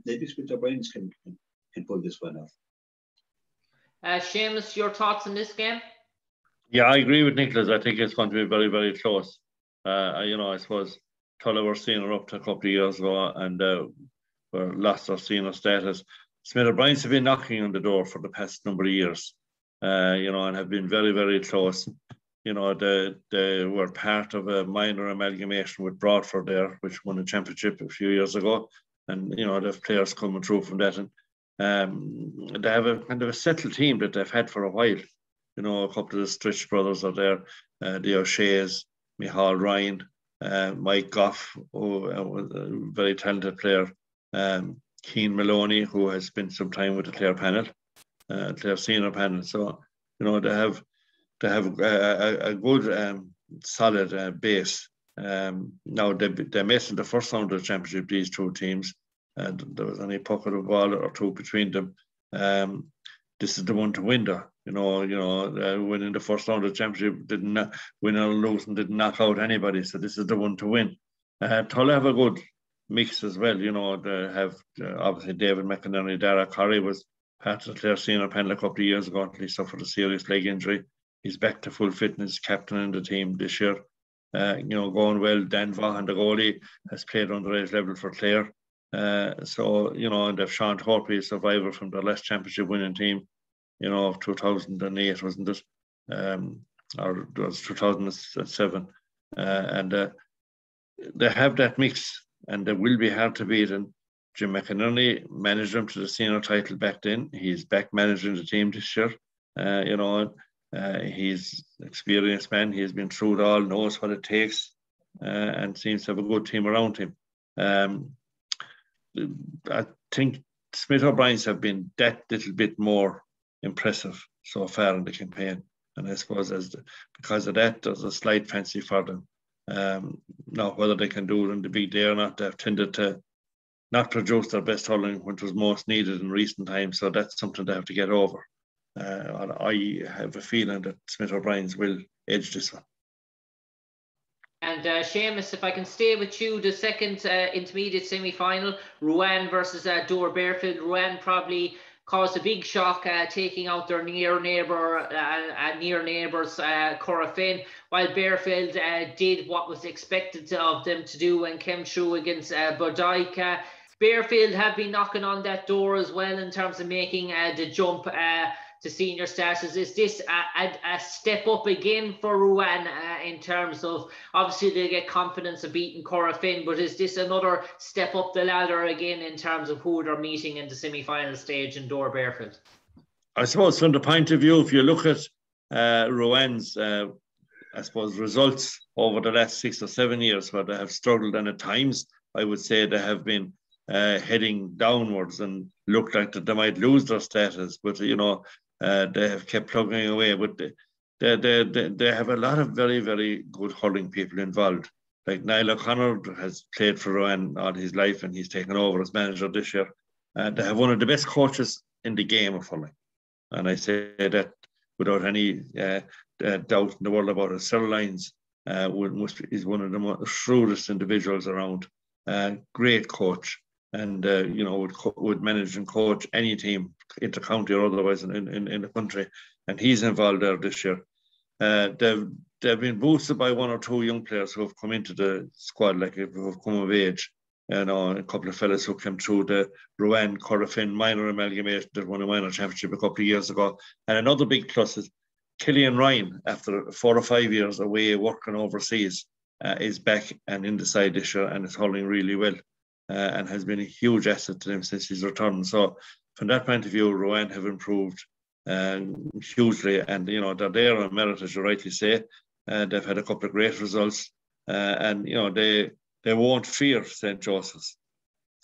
maybe Smith O'Brien's can, can, can pull this one off. Uh, Seamus, your thoughts on this game? Yeah, I agree with Nicholas. I think it's going to be very, very close. Uh, you know, I suppose Tulla were senior up to a couple of years ago and uh, were lost their senior status. Smith O'Brien's have been knocking on the door for the past number of years, uh, you know, and have been very, very close you know, they, they were part of a minor amalgamation with Broadford there, which won a championship a few years ago. And, you know, they have players coming through from that. And um, they have a kind of a settled team that they've had for a while. You know, a couple of the Stritch brothers are there, uh, the O'Shea's, Michal Ryan, uh, Mike Goff, who uh, a very talented player, um, Keen Maloney, who has spent some time with the Clare panel, uh, Clare senior panel. So, you know, they have to have a, a, a good, um, solid uh, base. Um, now they they missed in the first round of the championship these two teams, and there was only a pocket of ball or two between them. Um, this is the one to win there. You know, you know, uh, winning the first round of the championship didn't win or lose and didn't knock out anybody. So this is the one to win. Uh, Tulla have a good mix as well. You know, they have uh, obviously David McInerney, Dara Curry was part of the senior panel a couple of years ago until he suffered a serious leg injury. He's back to full fitness, captain in the team this year. Uh, you know, going well. Dan Vaughan, the goalie, has played underage level for Clare. Uh, so, you know, and they've Sean Thorpe, a survivor from the last championship winning team, you know, of 2008, wasn't it? Um, or it was 2007. Uh, and uh, they have that mix and they will be hard to beat. And Jim McInerney managed them to the senior title back then. He's back managing the team this year. Uh, you know, uh, he's experienced man. He's been through it all, knows what it takes, uh, and seems to have a good team around him. Um, I think Smith O'Brien's have been that little bit more impressive so far in the campaign. And I suppose as the, because of that, there's a slight fancy for them. Um, now, whether they can do it in the big day or not, they've tended to not produce their best hurling which was most needed in recent times. So that's something they have to get over. Uh, I have a feeling that Smith O'Brien's will edge this one. And uh, Seamus, if I can stay with you, the second uh, intermediate semi-final, Ruan versus uh, Doora Barefield. Ruan probably caused a big shock, uh, taking out their near neighbour, uh, uh, near neighbours, uh, Corofin, while Barefield uh, did what was expected of them to do and came through against uh, Bodyke. Barefield have been knocking on that door as well in terms of making the jump to senior status. Is this a, a, a step up again for Ruan uh, in terms of obviously they get confidence of beating Corofin, but is this another step up the ladder again in terms of who they're meeting in the semi final stage in Doora Barefield? I suppose from the point of view, if you look at uh, Ruan's, uh, I suppose, results over the last six or seven years, where they have struggled, and at times I would say they have been uh, heading downwards and looked like that they might lose their status. But you know, uh, they have kept plugging away. But they, they, they, they have a lot of very, very good hurling people involved. Like Niall O'Connor has played for Ruan all his life and he's taken over as manager this year. And they have one of the best coaches in the game of hurling. And I say that without any uh, uh, doubt in the world about it. Cyril Lyons uh, is one of the most shrewdest individuals around. Uh, great coach and uh, you know would would manage and coach any team, inter-county or otherwise, in, in, in the country. And he's involved there this year. Uh, they've they've been boosted by one or two young players who have come into the squad, like who have come of age. You know, a couple of fellas who came through the Ruan Corofin minor amalgamation that won a minor championship a couple of years ago. And another big plus is Killian Ryan, after four or five years away working overseas, uh, is back and in the side this year and is holding really well uh, and has been a huge asset to them since his return. So from that point of view, Ruan have improved uh, hugely, and you know they're there on merit, as you rightly say. Uh, they've had a couple of great results, uh, and you know they they won't fear St Joseph's.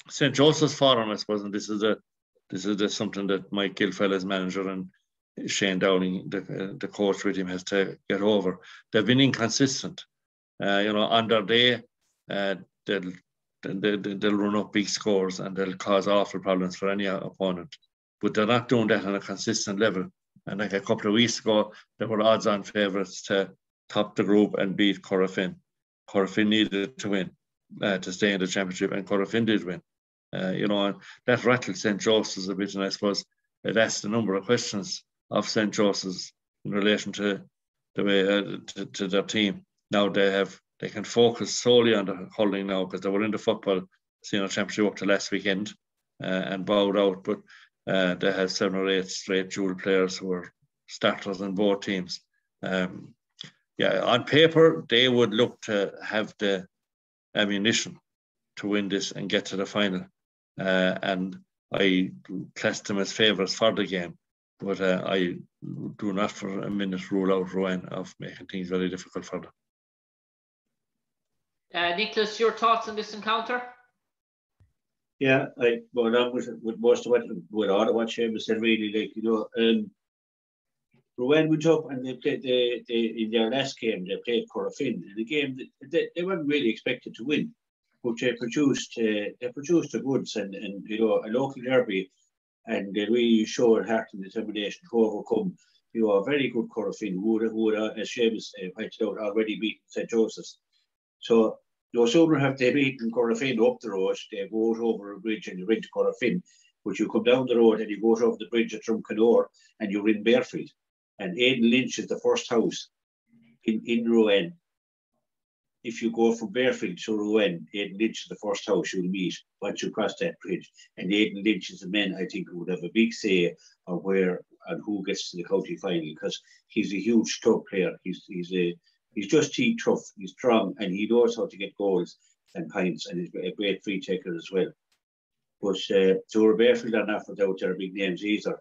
St Joseph's foreign, I suppose, and this is a this is something that Mike Gilfell as manager and Shane Downing, the, uh, the coach with him, has to get over. They've been inconsistent. Uh, you know, on their day, uh, they'll they, they'll run up big scores and they'll cause awful problems for any opponent. But they're not doing that on a consistent level. And like a couple of weeks ago, they were odds on favourites to top the group and beat Corofin. Corofin needed to win uh, to stay in the championship, and Corofin did win. Uh, you know, and that rattled St. Joseph's a bit, and I suppose it asked a number of questions of St. Joseph's in relation to the way uh, to, to their team. Now they have they can focus solely on the hurling now because they were in the football senior championship up to last weekend uh, and bowed out. But uh, they had seven or eight straight dual players who were starters in both teams. Um, yeah, on paper, they would look to have the ammunition to win this and get to the final. Uh, and I class them as favourites for the game. But uh, I do not for a minute rule out Ruan of making things very difficult for them. Uh, Nicholas, your thoughts on this encounter? Yeah, I well, that was with most of what with all of what Seamus said, really, like you know, um, Ruan went up and they played they, they in their last game they played Corofin in a game that they, they weren't really expected to win, but they produced uh, they produced the goods and and you know a local derby, and they really showed heart and determination to overcome you know a very good Corofin who would who would as Seamus uh, pointed out already beat St Joseph's so no sooner have to they beaten Corofin up the road, they go over a bridge and you're into Corofin, but you come down the road and you go over the bridge at Drumcanore and you're in Barefield. And Aidan Lynch is the first house in, in Ruan. If you go from Barefield to Ruan, Aidan Lynch is the first house you'll meet once you cross that bridge. And Aidan Lynch is the man I think who would have a big say on where and who gets to the county final because he's a huge top player. He's he's a He's just too tough, he's strong, and he knows how to get goals and points, and he's a great free taker as well. But uh, Doora Barefield are not without their big names either.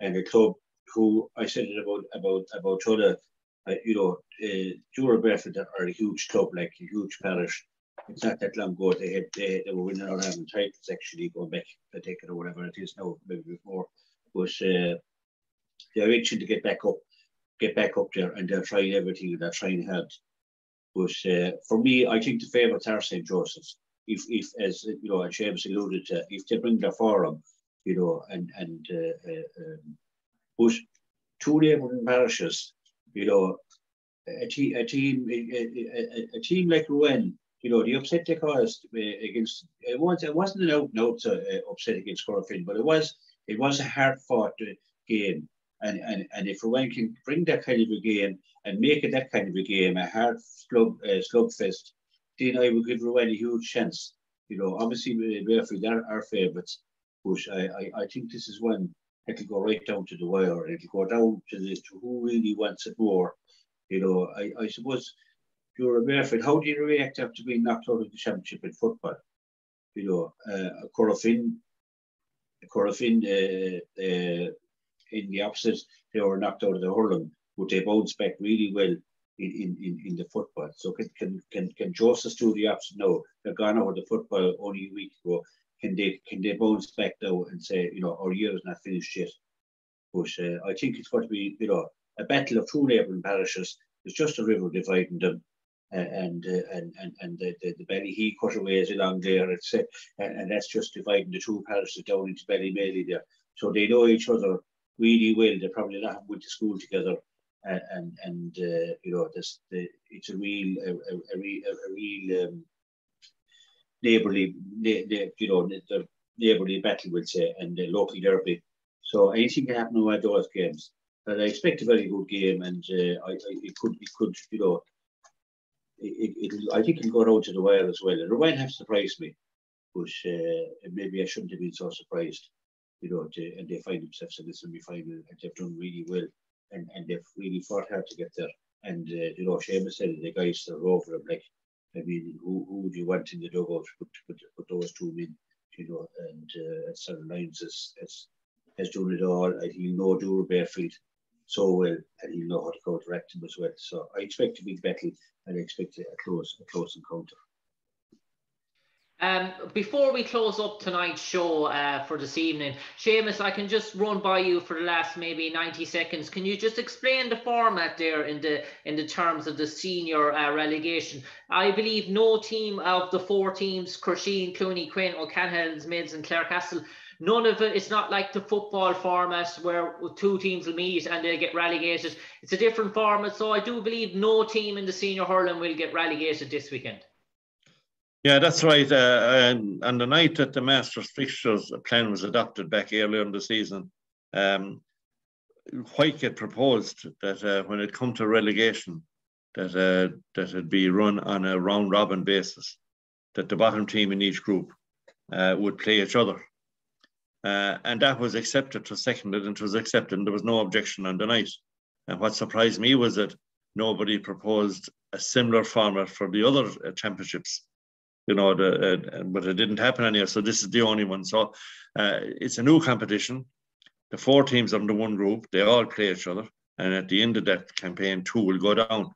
And a club who I said it about about about other, uh, you know, uh, Doora Barefield are a huge club, like a huge parish. It's not that long ago they had they, they were winning our having titles actually going back a decade or whatever it is now, maybe before. But uh, they're itching to get back up get back up there and they're trying everything and they're trying hard. But uh, for me, I think the favourites are St Joseph's. If, if as you know, as James alluded to, if they bring their forum, you know, and and uh, uh, um, but two neighbouring parishes, you know, a, te- a team a, a, a, team like Ruan, you know, the upset they caused uh, against it was it wasn't an out and out uh, upset against Corofin, but it was it was a hard fought uh, game. And, and, and if Ruan can bring that kind of a game and make it that kind of a game, a hard slug, uh, slugfest, then I would give Ruan a huge chance. You know, obviously, Barefield are our favourites, but I, I, I think this is one it'll go right down to the wire. It'll go down to, the, to who really wants it more. You know, I, I suppose you're a Barefield, how do you react after being knocked out of the championship in football? You know, uh, Corofin, Corofin, uh, uh, in the opposite, they were knocked out of the hurling, but they bounced back really well in, in, in the football. So can can can, can Joseph do the opposite? No, they're gone over the football only a week ago. Can they can they bounce back now and say, you know, our year is not finished yet? But uh, I think it's going to be, you know, a battle of two neighbouring parishes. There's just a river dividing them. Uh, and uh, and and and the, the, the Ballyhea cutaways along there. It's uh, and that's just dividing the two parishes down into Ballymaley there. So they know each other really well. They probably not went to school together, uh, and and uh, you know this the, it's a real a, a, a real a, real um, neighbourly you know the neighbourly battle we'll say and the local derby. So anything can happen in one of those games. But I expect a very good game, and uh, I, I, it could it could you know it, it, I think it'll go around to the wire as well. And it might have surprised me, but uh, maybe I shouldn't have been so surprised you know, and they find themselves in the semi-final and they've done really well and, and they've really fought hard to get there. And, uh, you know, Seamus said the guys are over them, like, I mean, who, who would you want in the dugout put, put, put those two men, you know, and uh, Cyril Lyons has, has, has done it all and he'll know Doora Barefield so well and he'll know how to counteract him as well. So I expect a big battle and I expect a close, a close encounter. Um, before we close up tonight's show uh, for this evening, Seamus, I can just run by you for the last maybe 90 seconds. Can you just explain the format there in the in the terms of the senior uh, relegation? I believe no team of the four teams, Crusheen, Clooney, Quin, O'Callaghan's, Mids and Clarecastle, none of it, it's not like the football format where two teams will meet and they get relegated. It's a different format. So I do believe no team in the senior hurling will get relegated this weekend. Yeah, that's right. Uh, and on the night that the Masters fixtures plan was adopted back earlier in the season, um, Whitegate proposed that uh, when it come to relegation, that uh, that it be run on a round robin basis, that the bottom team in each group uh, would play each other. Uh, and that was accepted, to seconded, and it was accepted, and there was no objection on the night. And what surprised me was that nobody proposed a similar format for the other uh, championships you know, the, uh, but it didn't happen anyway. So this is the only one. So uh, it's a new competition. The four teams are under one group. They all play each other. And at the end of that campaign, two will go down.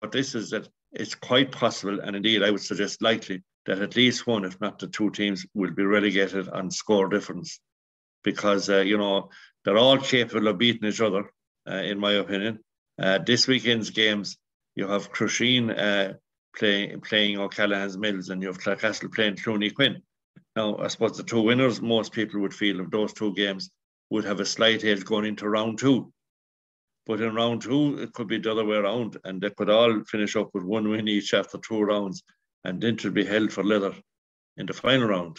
But this is that it's quite possible, and indeed I would suggest likely, that at least one, if not the two teams, will be relegated on score difference. Because, uh, you know, they're all capable of beating each other, uh, in my opinion. Uh, this weekend's games you have Crusheen uh, play, playing O'Callaghan's Mills and you have Clarecastle playing Clooney Quin. Now, I suppose the two winners, most people would feel of those two games, would have a slight edge going into round two. But in round two, it could be the other way around, and they could all finish up with one win each after two rounds, and then to be held for leather in the final round.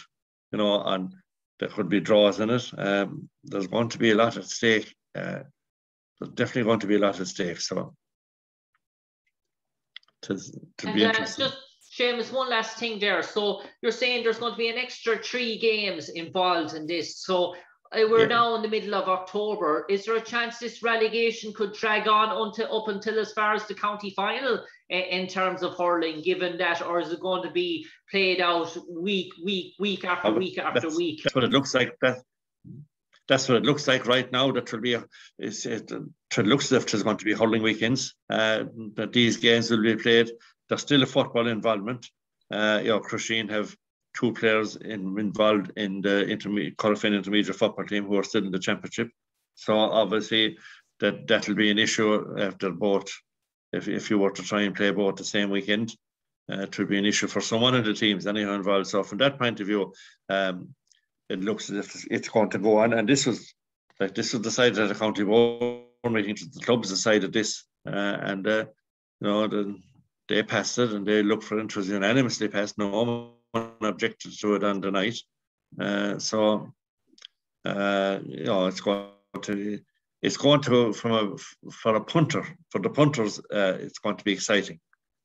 You know, and there could be draws in it. Um, there's going to be a lot at stake. Uh, there's definitely going to be a lot at stake. So to, to and, be uh, interesting. Just, Seamus, one last thing there. So you're saying there's going to be an extra three games involved in this. So uh, we're yeah. now in the middle of October. Is there a chance this relegation could drag on until up until as far as the county final in, in terms of hurling, given that, or is it going to be played out week, week, week after week after that's, week? That's what it looks like. That that's what it looks like right now. That will be a, it, it looks as if there's going to be hurling weekends. Uh, that these games will be played. There's still a football involvement. Uh, you know, Crusheen have two players in, involved in the intermediate, Corofin intermediate football team who are still in the championship. So obviously, that that'll be an issue after both. If, if you were to try and play both the same weekend, uh, it would be an issue for some one of the teams anyhow involved. So from that point of view, um, it looks as if it's going to go on. And this was like this was decided at a county board meeting. To the clubs decided this, uh, and uh, you know the, they passed it, and they looked for was unanimously passed. No one objected to it on the night. Uh, so uh, you know it's going to it's going to from a for a punter for the punters uh, it's going to be exciting.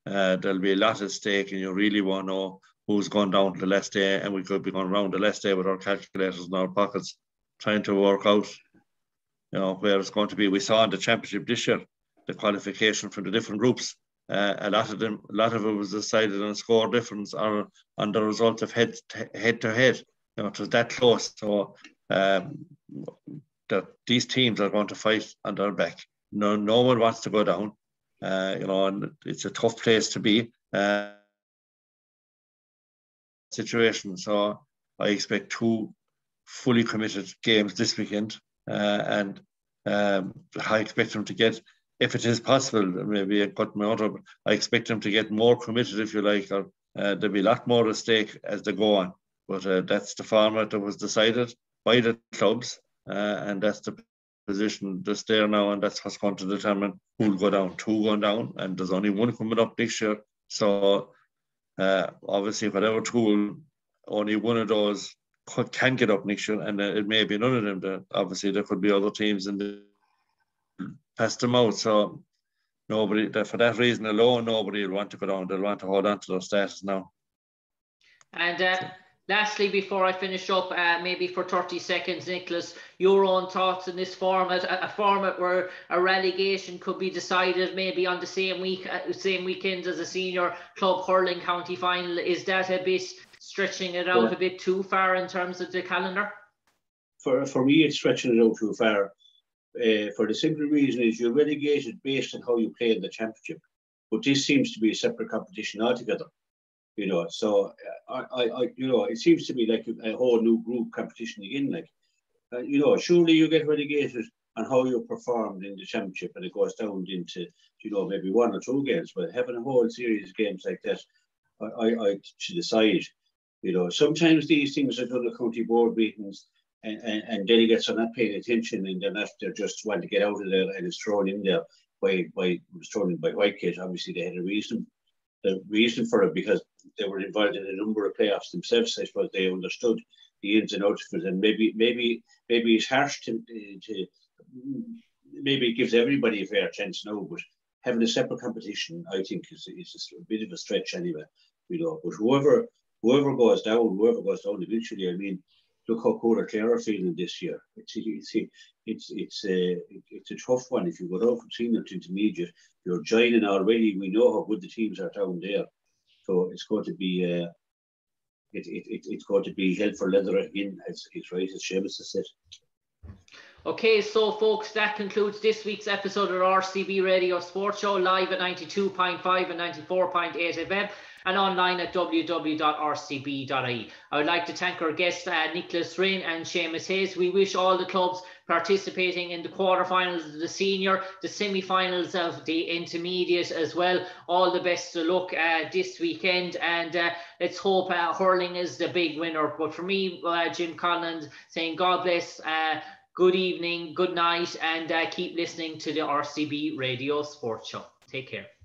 Uh, there'll be a lot at stake, and you really want to know who's gone down to the last day, and we could be going around the last day with our calculators in our pockets, trying to work out, you know, where it's going to be. We saw in the championship this year the qualification from the different groups. Uh, a lot of them, a lot of it was decided on score difference or on the result of head to head to head. You know, it was that close. So um, that these teams are going to fight on their back. No, no one wants to go down. Uh, you know, and it's a tough place to be. Uh, situation. So I expect two fully committed games this weekend, uh, and um, I expect them to get, if it is possible, maybe I cut my order, but I expect them to get more committed, if you like, or uh, there'll be a lot more at stake as they go on. But uh, that's the format that was decided by the clubs, uh, and that's the position that's there now, and that's what's going to determine who'll go down. Two going down, and there's only one coming up next year. So uh, obviously, whatever tool, only one of those can get up next year, and it may be none of them. That obviously there could be other teams and pass them out. So nobody, for that reason alone, nobody will want to go down. They'll want to hold on to their status now. And uh, Lastly, before I finish up, uh, maybe for 30 seconds, Nicholas, your own thoughts in this format, a, a, format where a relegation could be decided maybe on the same week, uh, same weekend as a senior club hurling county final. Is that a bit stretching it out yeah. a bit too far in terms of the calendar? For, for me, it's stretching it out too far. Uh, for the simple reason is you're relegated based on how you play in the championship. But this seems to be a separate competition altogether you know. So I, I, I, you know, it seems to me like a whole new group competition again. Like, uh, you know, surely you get relegated on how you performed in the championship, and it goes down into, you know, maybe one or two games. But having a whole series of games like that, I, I, I should decide. You know, sometimes these things are done at county board meetings. And, and, and delegates are not paying attention and not they're just want to get out of there and it's thrown in there by by was thrown in by White Whitegate. Obviously they had a reason the reason for it because they were involved in a number of playoffs themselves. I suppose they understood the ins and outs of it, and maybe maybe maybe it's harsh to, to maybe it gives everybody a fair chance now, but having a separate competition, I think, is, is a bit of a stretch anyway. You know, but whoever whoever goes down, whoever goes down eventually, I mean, look how Cooraclare are feeling this year. It's it's it's it's a it's a tough one. If you go down from senior to intermediate, you're joining already. We know how good the teams are down there, so it's going to be uh, it, it, it it's going to be hell for leather again. as it's right as Seamus has said. Okay, so folks, that concludes this week's episode of RCB Radio Sports Show live at 92.5 and 94.8 FM and online at www.rcb.ie. I would like to thank our guests, uh, Nicholas Rynne and Seamus Hayes. We wish all the clubs participating in the quarterfinals of the senior, the semi-finals of the intermediate as well. All the best of luck uh, this weekend, and uh, let's hope uh, hurling is the big winner. But for me, uh, Jim Conlon saying God bless. Uh, good evening, good night, and uh, keep listening to the RCB Radio Sports Show. Take care.